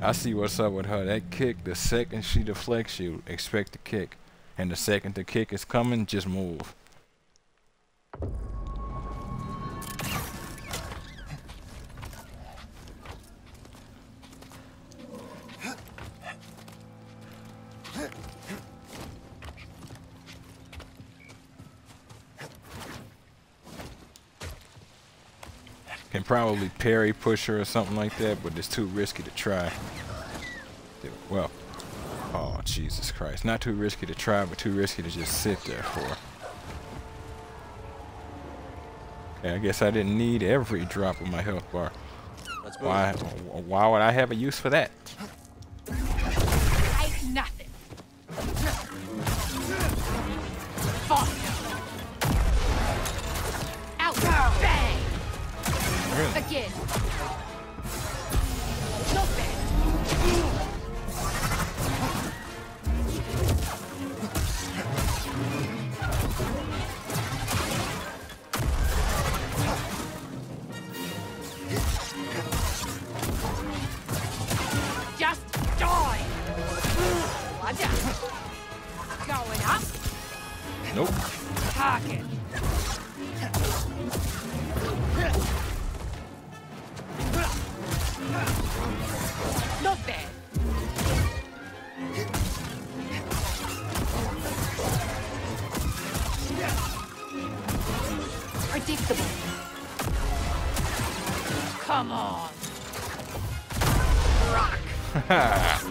I see what's up with her. That kick, the second she deflects you, expect the kick. And the second the kick is coming, just move. Probably parry push her or something like that, but it's too risky to try. Well, oh Jesus Christ. Not too risky to try, but too risky to just sit there for. Okay, I guess I didn't need every drop of my health bar. Why, why would I have a use for that? Really? Again. Not bad. Just die. Going up. Nope. Target. Come on. Rock.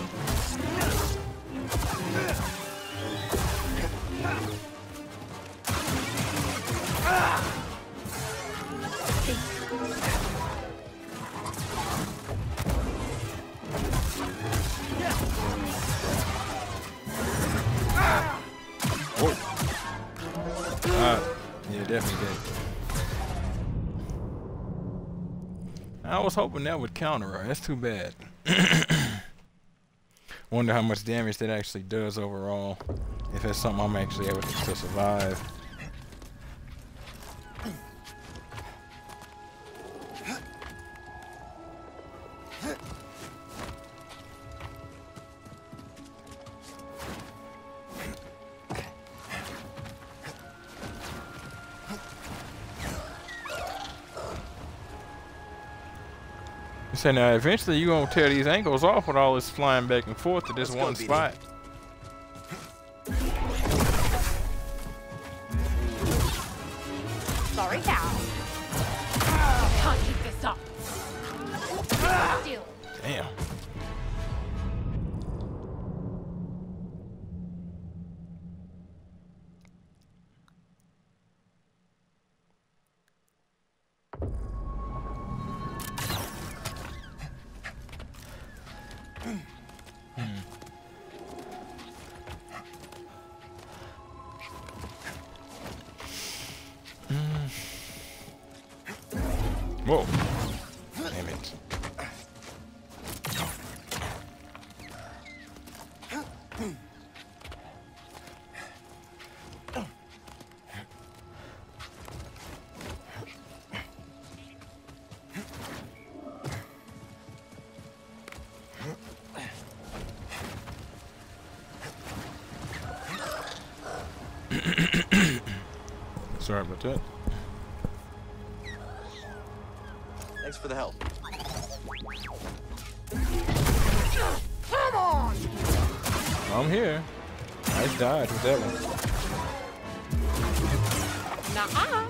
Was hoping that would counter her. That's too bad. Wonder how much damage that actually does overall. If it's something I'm actually able to survive. Say now eventually you're gonna tear these ankles off with all this flying back and forth to this one spot. Nice dodge with that one. Nuh-uh.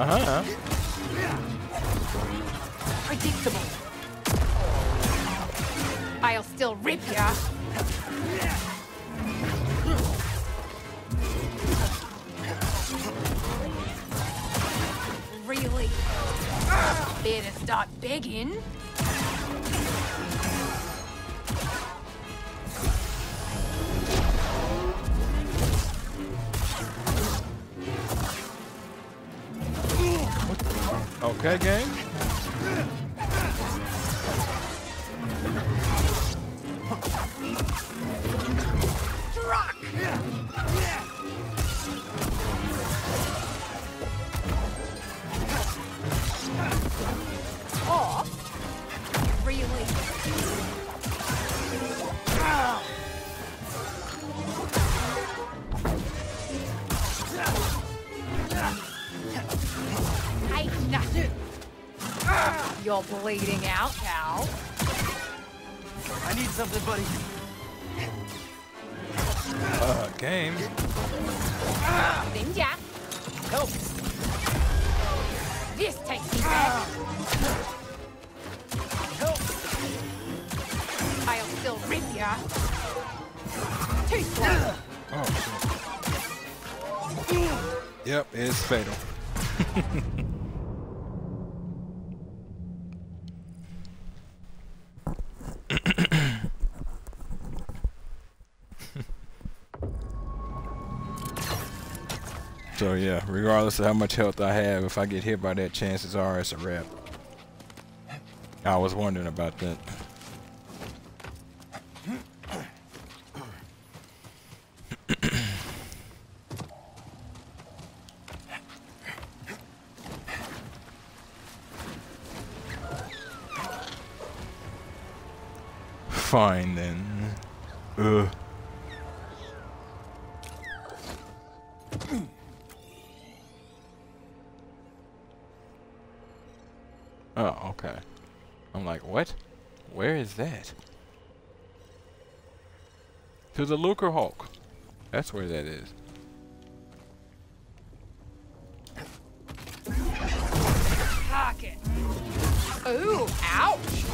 Uh-huh. Predictable. I'll still rip ya. Really? Better start begging. Okay, game. You're bleeding out, Cal. I need something, buddy. Uh, game. Ninja. Help! This takes me back. Help! I'll still rip ya. Too slow. Oh, shit. Yep, it's fatal. so yeah, regardless of how much health I have, if I get hit by that, chances are it's a wrap. I was wondering about that. Fine then. Ugh. Oh, okay. I'm like, what? Where is that? To the Lucrehulk. That's where that is. Pocket. Ooh, ouch.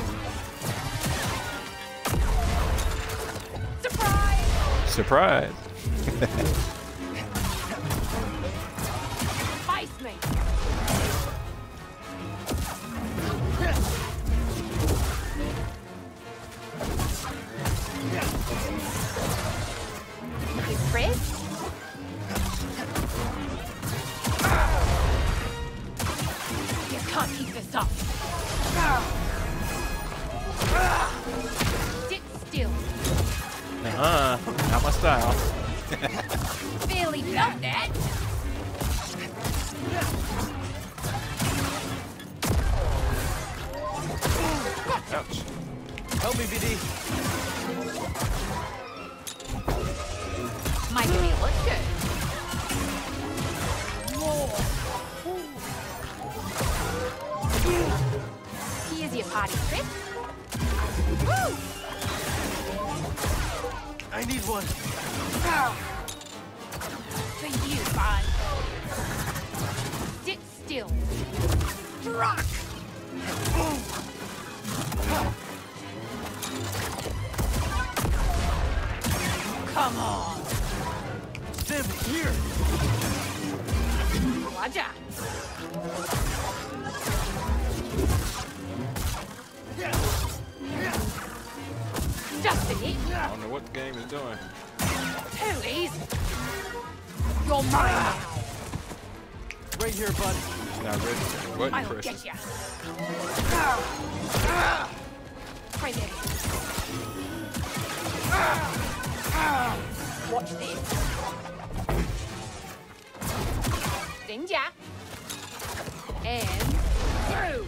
Surprise! Surprise! You fridge? You can't keep this up. Sit still. Uh, Not my style. Barely felt that. Ouch. Help me, BD. Making me look good. Here's your party trick. Woo! I need one. For you, bud. Sit still. Rock! Come on. Them here. Roger. Just a hit. I don't know what the game is doing. Too easy. You're mine now. Right here, bud. It's not ready for button I'll presses. get ya. Right there. Watch this. Ninja. And through.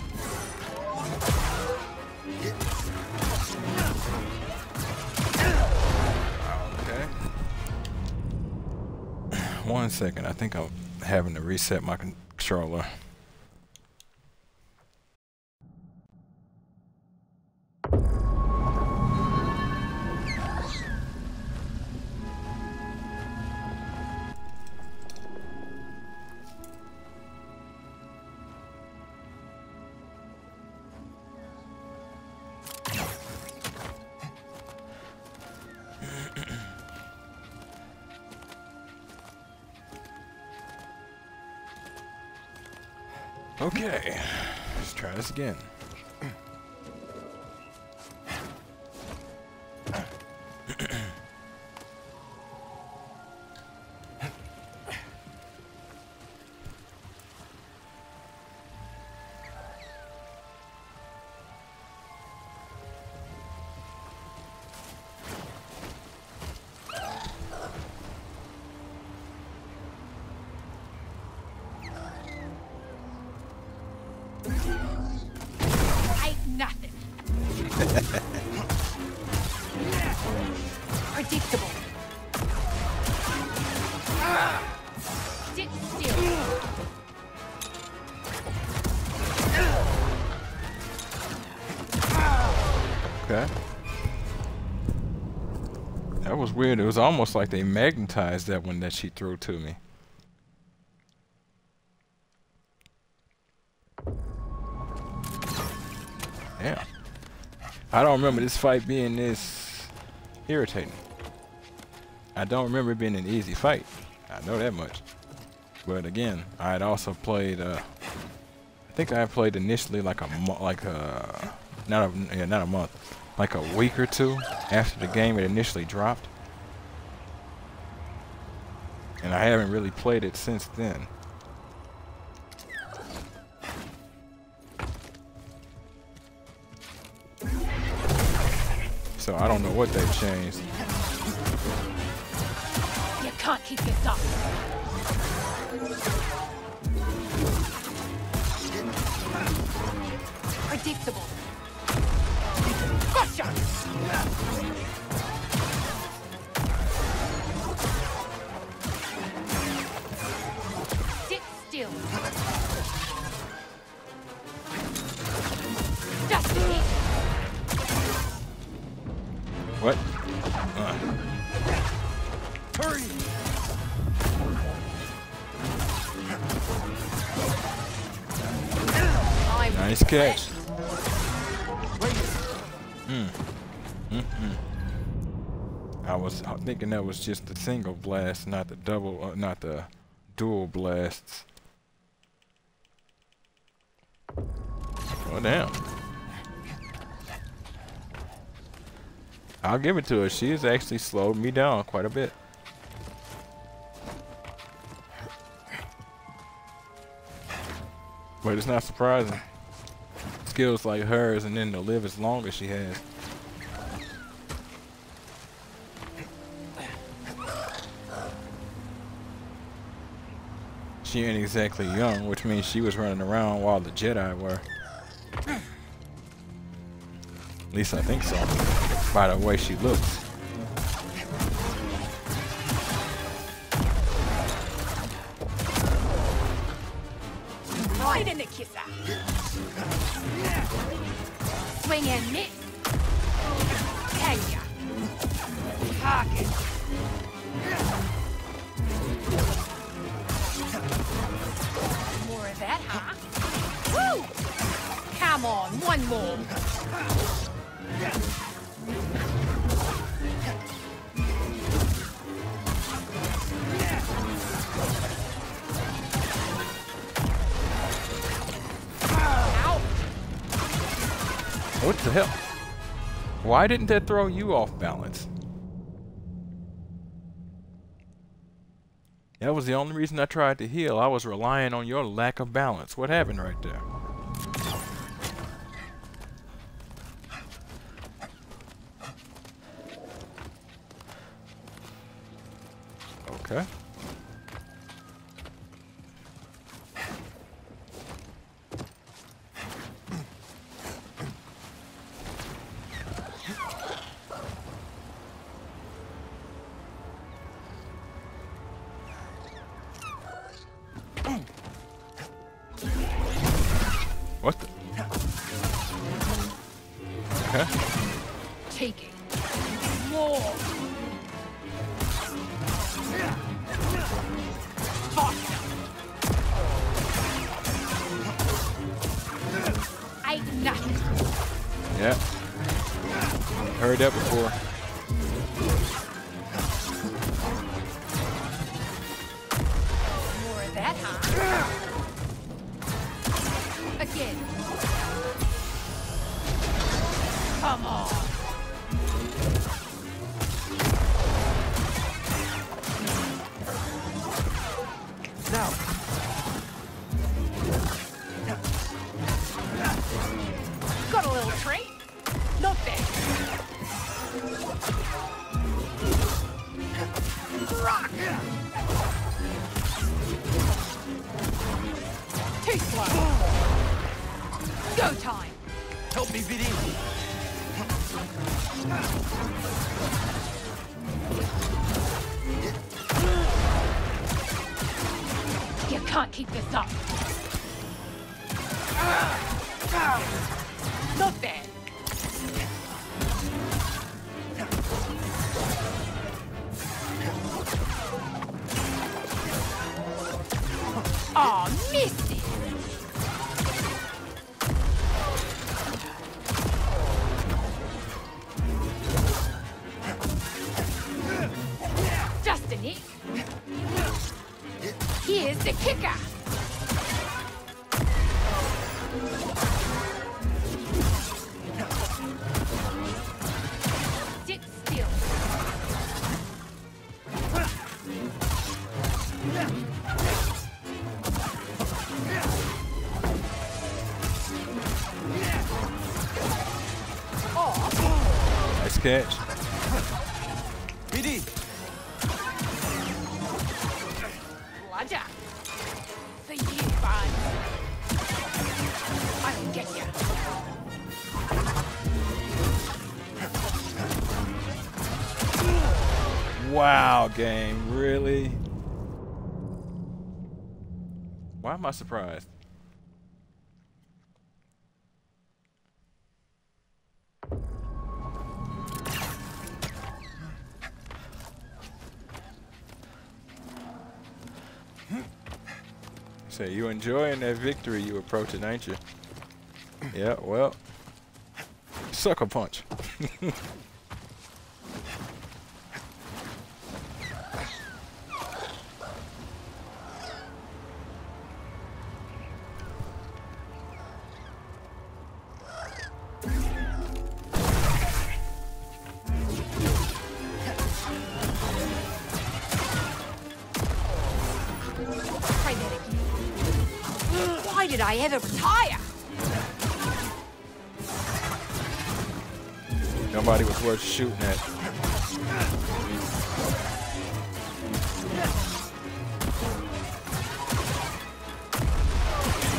One second. I think I'm having to reset my controller. Let's again. Weird. It was almost like they magnetized that one that she threw to me. Yeah. I don't remember this fight being this irritating. I don't remember it being an easy fight. I know that much. But again, I had also played. Uh, I think I had played initially like a like a not a yeah, not a month, like a week or two after the game had initially dropped, and I haven't really played it since then. So I don't know what they've changed. You can't keep this up. Predictable. Gotcha! Nice catch. Mm. Mm-mm. I was thinking that was just the single blast, not the double, uh, not the dual blasts. Oh damn! I'll give it to her. She has actually slowed me down quite a bit. But it's not surprising skills like hers and then to live as long as she has. She ain't exactly young, which means she was running around while the Jedi were. At least I think so, by the way she looks. Why didn't that throw you off balance? That was the only reason I tried to heal. I was relying on your lack of balance. What happened right there? Heard that before. More of that, huh? Again. Come on. Too slow. Go time. help me, BD. You can't keep this up. Game. Really? Why am I surprised? Say you enjoying that victory you approaching, ain't you? yeah, well. Sucker punch. shooting at.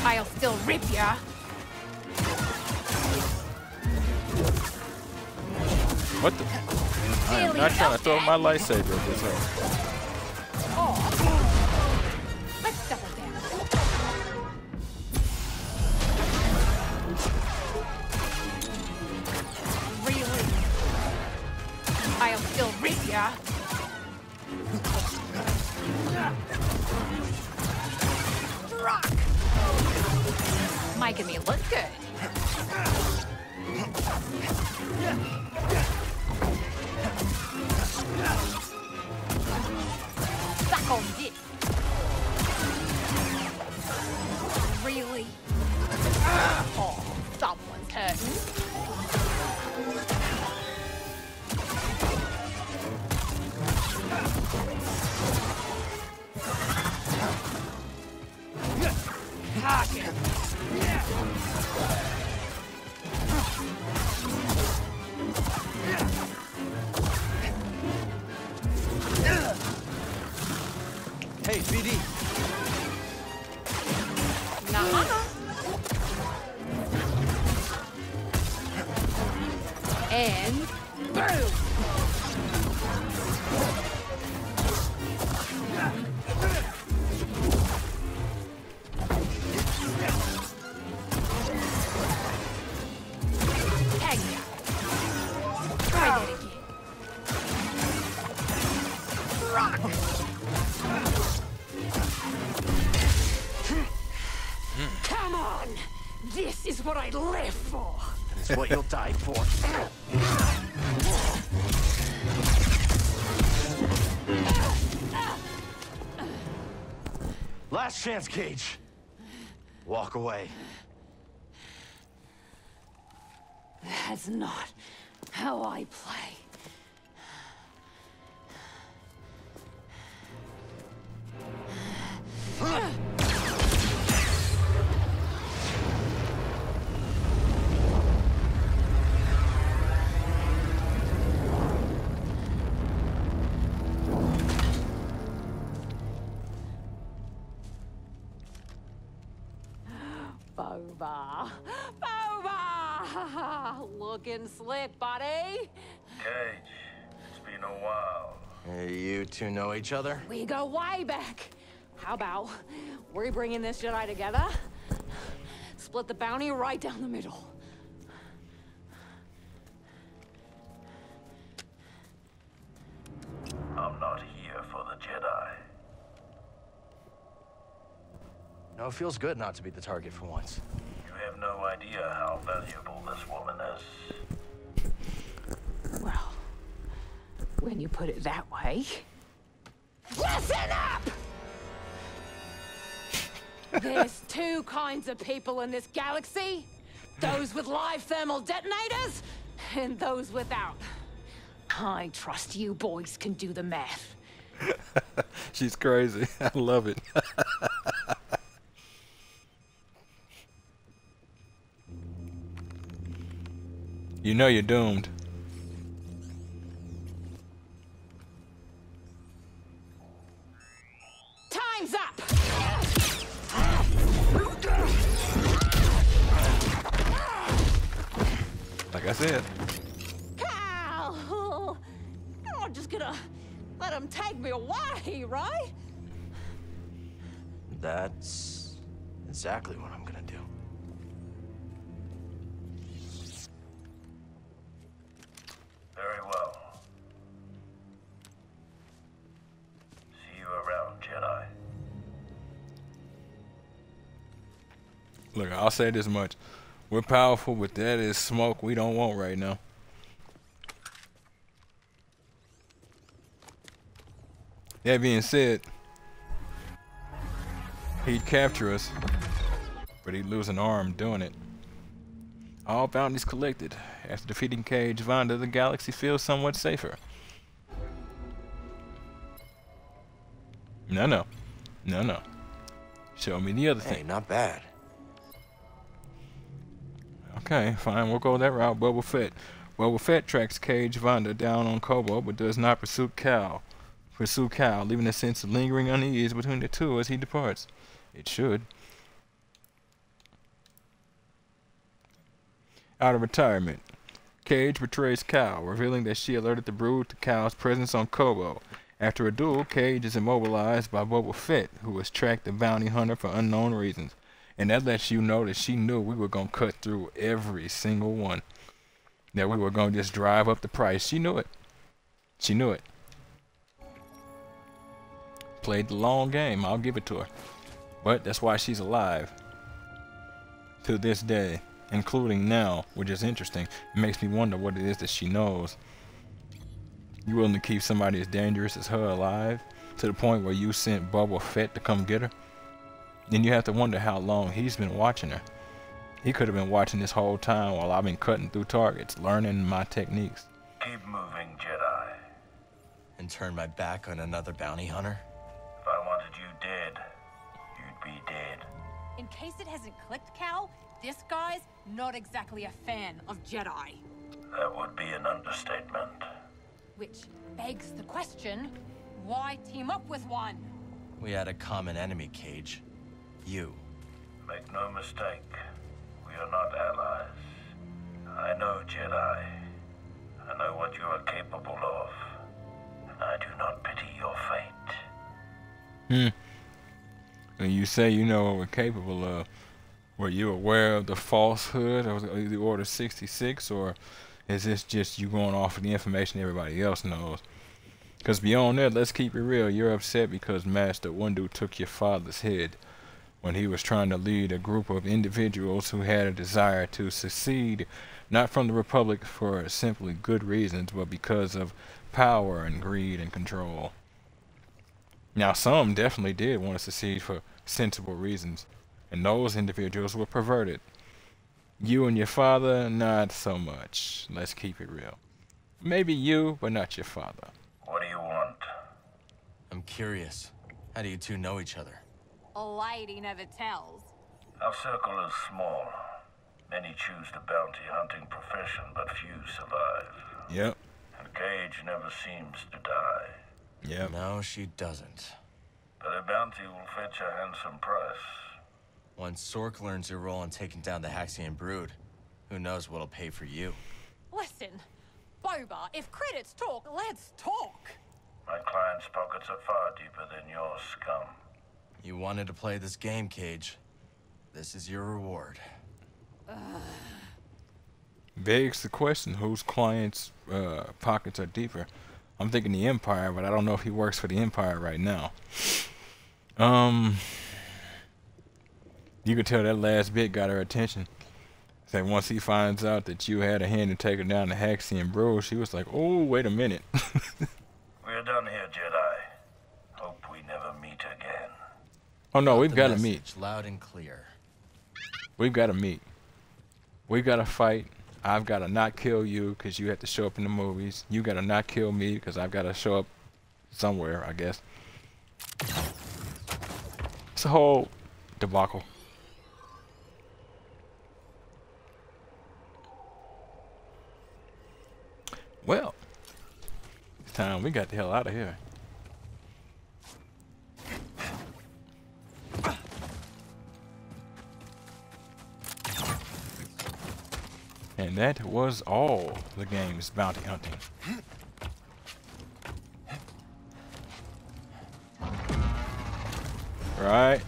I'll still rip ya. What the? I am not trying to throw my lightsaber at this hoe. Chance, Caij. Walk away. While. Hey, you two know each other? We go way back. How about we bringing this Jedi together? Split the bounty right down the middle. I'm not here for the Jedi. No, it feels good not to be the target for once. You have no idea how valuable this woman is. Well, when you put it that way. Listen up! There's two kinds of people in this galaxy. Those with live thermal detonators, and those without. I trust you boys can do the math. She's crazy. I love it. you know you're doomed. Like I said. Cal! You're not just gonna let him take me away, right? That's exactly what I'm gonna do. Very well. See you around, Jedi. Look, I'll say this much. We're powerful, but that is smoke we don't want right now. That being said, he'd capture us, but he'd lose an arm doing it. All bounties collected. After defeating Caij Vanda, the galaxy feels somewhat safer. No, no. No, no. Show me the other Hey, thing. not bad. Okay, fine, we'll go that route. Boba Fett. Boba Fett tracks Caij Vanda down on Koboh, but does not pursue Cal. Pursue Cal, leaving a sense of lingering unease between the two as he departs. It should. Out of retirement, Caij betrays Cal, revealing that she alerted the brood to Cal's presence on Koboh. After a duel, Caij is immobilized by Boba Fett, who has tracked the bounty hunter for unknown reasons. And that lets you know that she knew we were going to cut through every single one. That we were going to just drive up the price. She knew it. She knew it. Played the long game. I'll give it to her. But that's why she's alive. To this day. Including now, which is interesting. It makes me wonder what it is that she knows. You willing to keep somebody as dangerous as her alive? To the point where you sent Boba Fett to come get her? Then you have to wonder how long he's been watching her. He could have been watching this whole time while I've been cutting through targets, learning my techniques. Keep moving, Jedi. And turn my back on another bounty hunter? If I wanted you dead, you'd be dead. In case it hasn't clicked, Cal, this guy's not exactly a fan of Jedi. That would be an understatement. Which begs the question, why team up with one? We had a common enemy, Caij. You. Make no mistake, we are not allies. I know Jedi. I know what you are capable of. And I do not pity your fate. Hmm. When you say you know what we're capable of, were you aware of the falsehood of the Order 66, or is this just you going off of the information everybody else knows? Because beyond that, let's keep it real. You're upset because Master Windu took your father's head when he was trying to lead a group of individuals who had a desire to secede, not from the Republic for simply good reasons, but because of power and greed and control. Now, some definitely did want to secede for sensible reasons, and those individuals were perverted. You and your father, not so much. Let's keep it real. Maybe you, but not your father. What do you want? I'm curious. How do you two know each other? A lady never tells. Our circle is small. Many choose the bounty hunting profession, but few survive. Yep. And Caij never seems to die. Yep. No, she doesn't. But a bounty will fetch a handsome price. Once Sorc learns your role in taking down the Haxion Brood, who knows what'll pay for you. Listen, Boba, if credits talk, let's talk. My client's pockets are far deeper than your scum. You wanted to play this game, Caij. This is your reward. Begs the question whose clients' uh, pockets are deeper. I'm thinking the Empire, but I don't know if he works for the Empire right now. Um, you could tell that last bit got her attention. Say once he finds out that you had a hand in taking down the Haxion bro, she was like, "Oh, wait a minute." We're done here, Jedi. Hope we never meet again. Oh no, we've got to meet. Loud and clear. We've got to meet. We've got to fight. I've got to not kill you because you have to show up in the movies. You got to not kill me because I've got to show up somewhere, I guess. It's a whole debacle. Well, it's time we got the hell out of here. And that was all the game's bounty hunting. Right.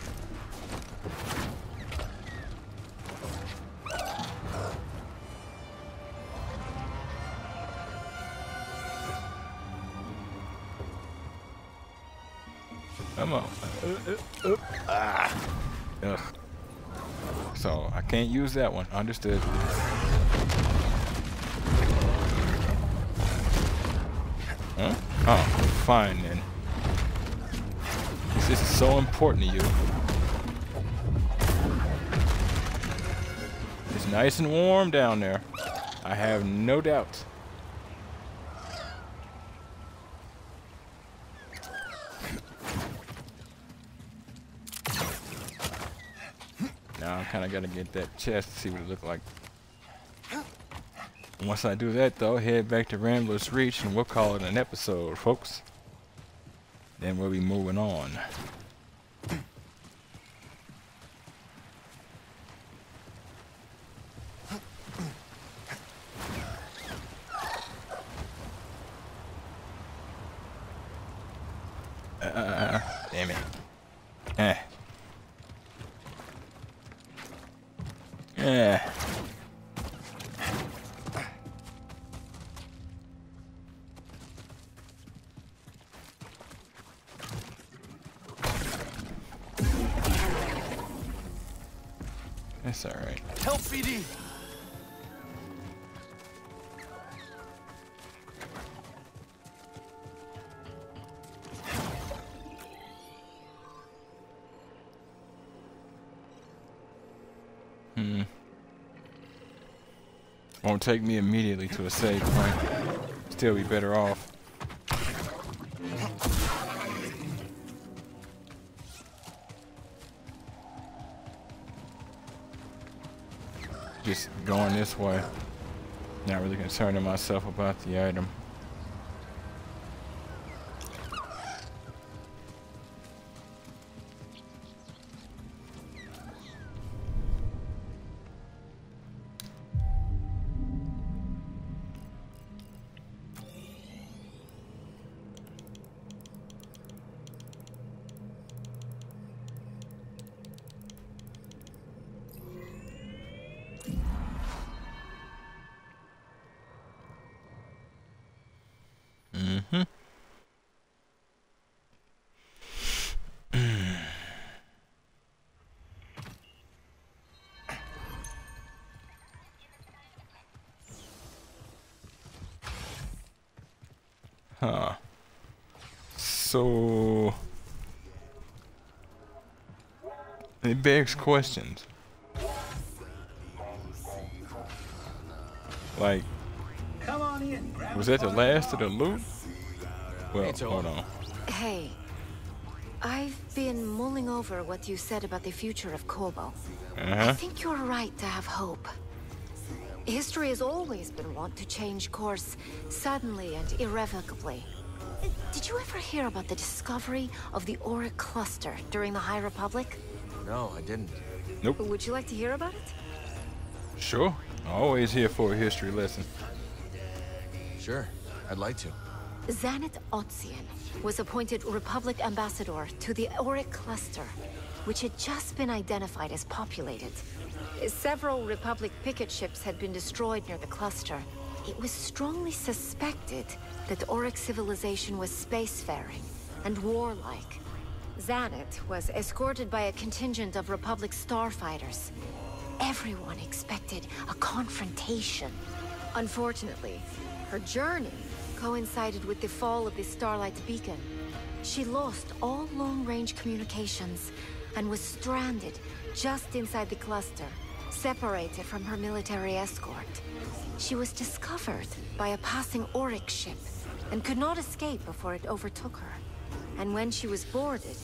Come on. Uh, uh, uh, ah. Ugh. So I can't use that one. Understood. Huh? Oh, fine then. This is so important to you. It's nice and warm down there. I have no doubt. Now I kind of got to get that chest to see what it look like. Once I do that though, head back to Rambler's Reach and we'll call it an episode, folks. Then we'll be moving on. Yeah. That's alright. Help, BD! Hmm. Won't take me immediately to a save point. Still be better off. Going this way. Not really concerning myself about the item. Begs questions. Like was that the last of the loot? Well, hold on. Hey, I've been mulling over what you said about the future of Koboh. I Uh-huh. think you're right to have hope. History has always been wont to change course suddenly and irrevocably. Did you ever hear about the discovery of the Auric Cluster during the High Republic? No, I didn't. Nope. Would you like to hear about it? Sure. Always here for a history lesson. Sure, I'd like to. Zanet Otzian was appointed Republic Ambassador to the Auric Cluster, which had just been identified as populated. Several Republic picket ships had been destroyed near the cluster. It was strongly suspected that Auric civilization was spacefaring and warlike. Zanet was escorted by a contingent of Republic starfighters. Everyone expected a confrontation. Unfortunately, her journey coincided with the fall of the Starlight Beacon. She lost all long-range communications and was stranded just inside the cluster, separated from her military escort. She was discovered by a passing Auric ship and could not escape before it overtook her. And when she was boarded,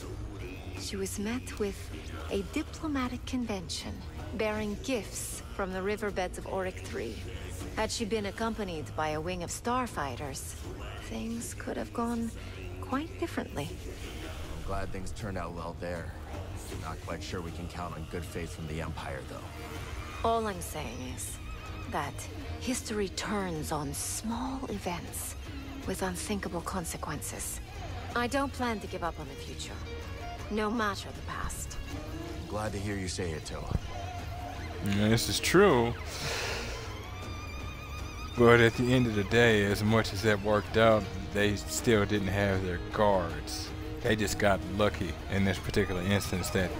she was met with a diplomatic convention bearing gifts from the riverbeds of Auric 3. Had she been accompanied by a wing of starfighters, things could have gone quite differently. I'm glad things turned out well there. Not quite sure we can count on good faith from the Empire, though. All I'm saying is that history turns on small events with unthinkable consequences. I don't plan to give up on the future, no matter the past. I'm glad to hear you say it, Toa. Yeah, this is true. But at the end of the day, as much as that worked out, they still didn't have their guards. They just got lucky in this particular instance that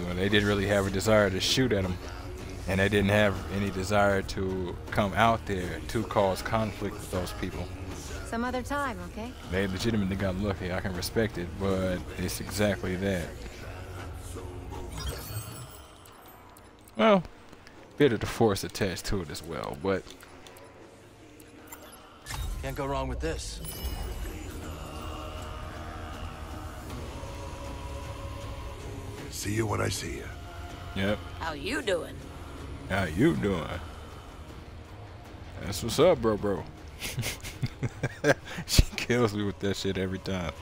you know, they didn't really have a desire to shoot at them. And they didn't have any desire to come out there to cause conflict with those people. Some other time, okay? They legitimately got lucky. I can respect it, but it's exactly that. Well, bit of the force attached to it as well, but Can't go wrong with this. See you when I see you. yep. How you doing? How you doing? That's what's up, bro, bro. she kills me with that shit every time.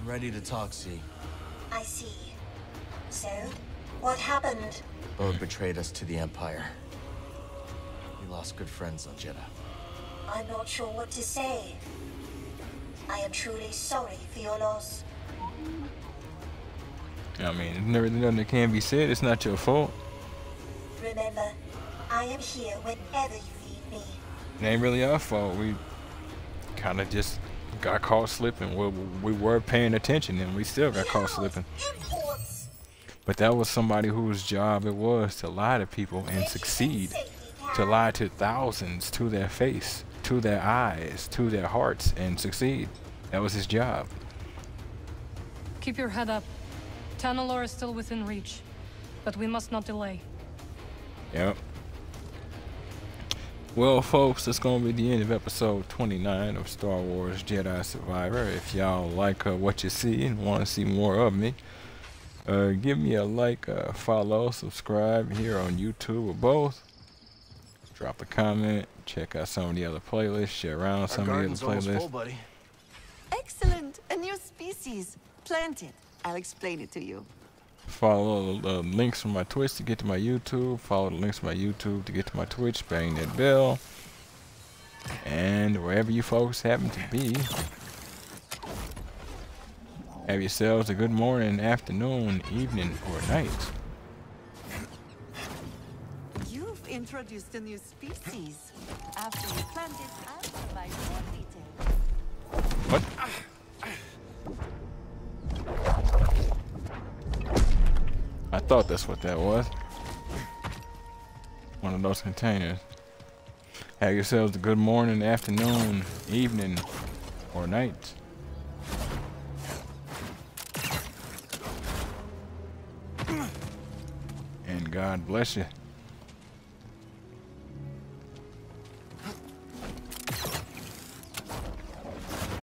I'm ready to talk, C. I see. So, what happened? Bode betrayed us to the Empire. We lost good friends on Jedha. I'm not sure what to say. I am truly sorry for your loss. I mean, there's nothing that can be said. It's not your fault. Remember, I am here whenever you need me. It ain't really our fault. We kind of just got caught slipping. We, we were paying attention and we still got caught slipping. But that was somebody whose job it was to lie to people and succeed. To lie to thousands to their face, to their eyes, to their hearts, and succeed. That was his job. Keep your head up. Tanalor is still within reach, but we must not delay. Yep. Well, folks, that's going to be the end of episode 29 of Star Wars Jedi Survivor. If y'all like uh, what you see and want to see more of me, uh, give me a like, uh, follow, subscribe here on YouTube or both. Drop a comment, check out some of the other playlists, share around some of the other playlists. buddy. Excellent! A new species. Planted. I'll explain it to you. Follow the links from my Twitch to get to my YouTube. Follow the links from my YouTube to get to my Twitch. Bang that bell. And wherever you folks happen to be, have yourselves a good morning, afternoon, evening, or night. You've introduced a new species. After you plant it, I'll provide more details. What? I thought that's what that was. One of those containers. Have yourselves a good morning, afternoon, evening, or night. And God bless you.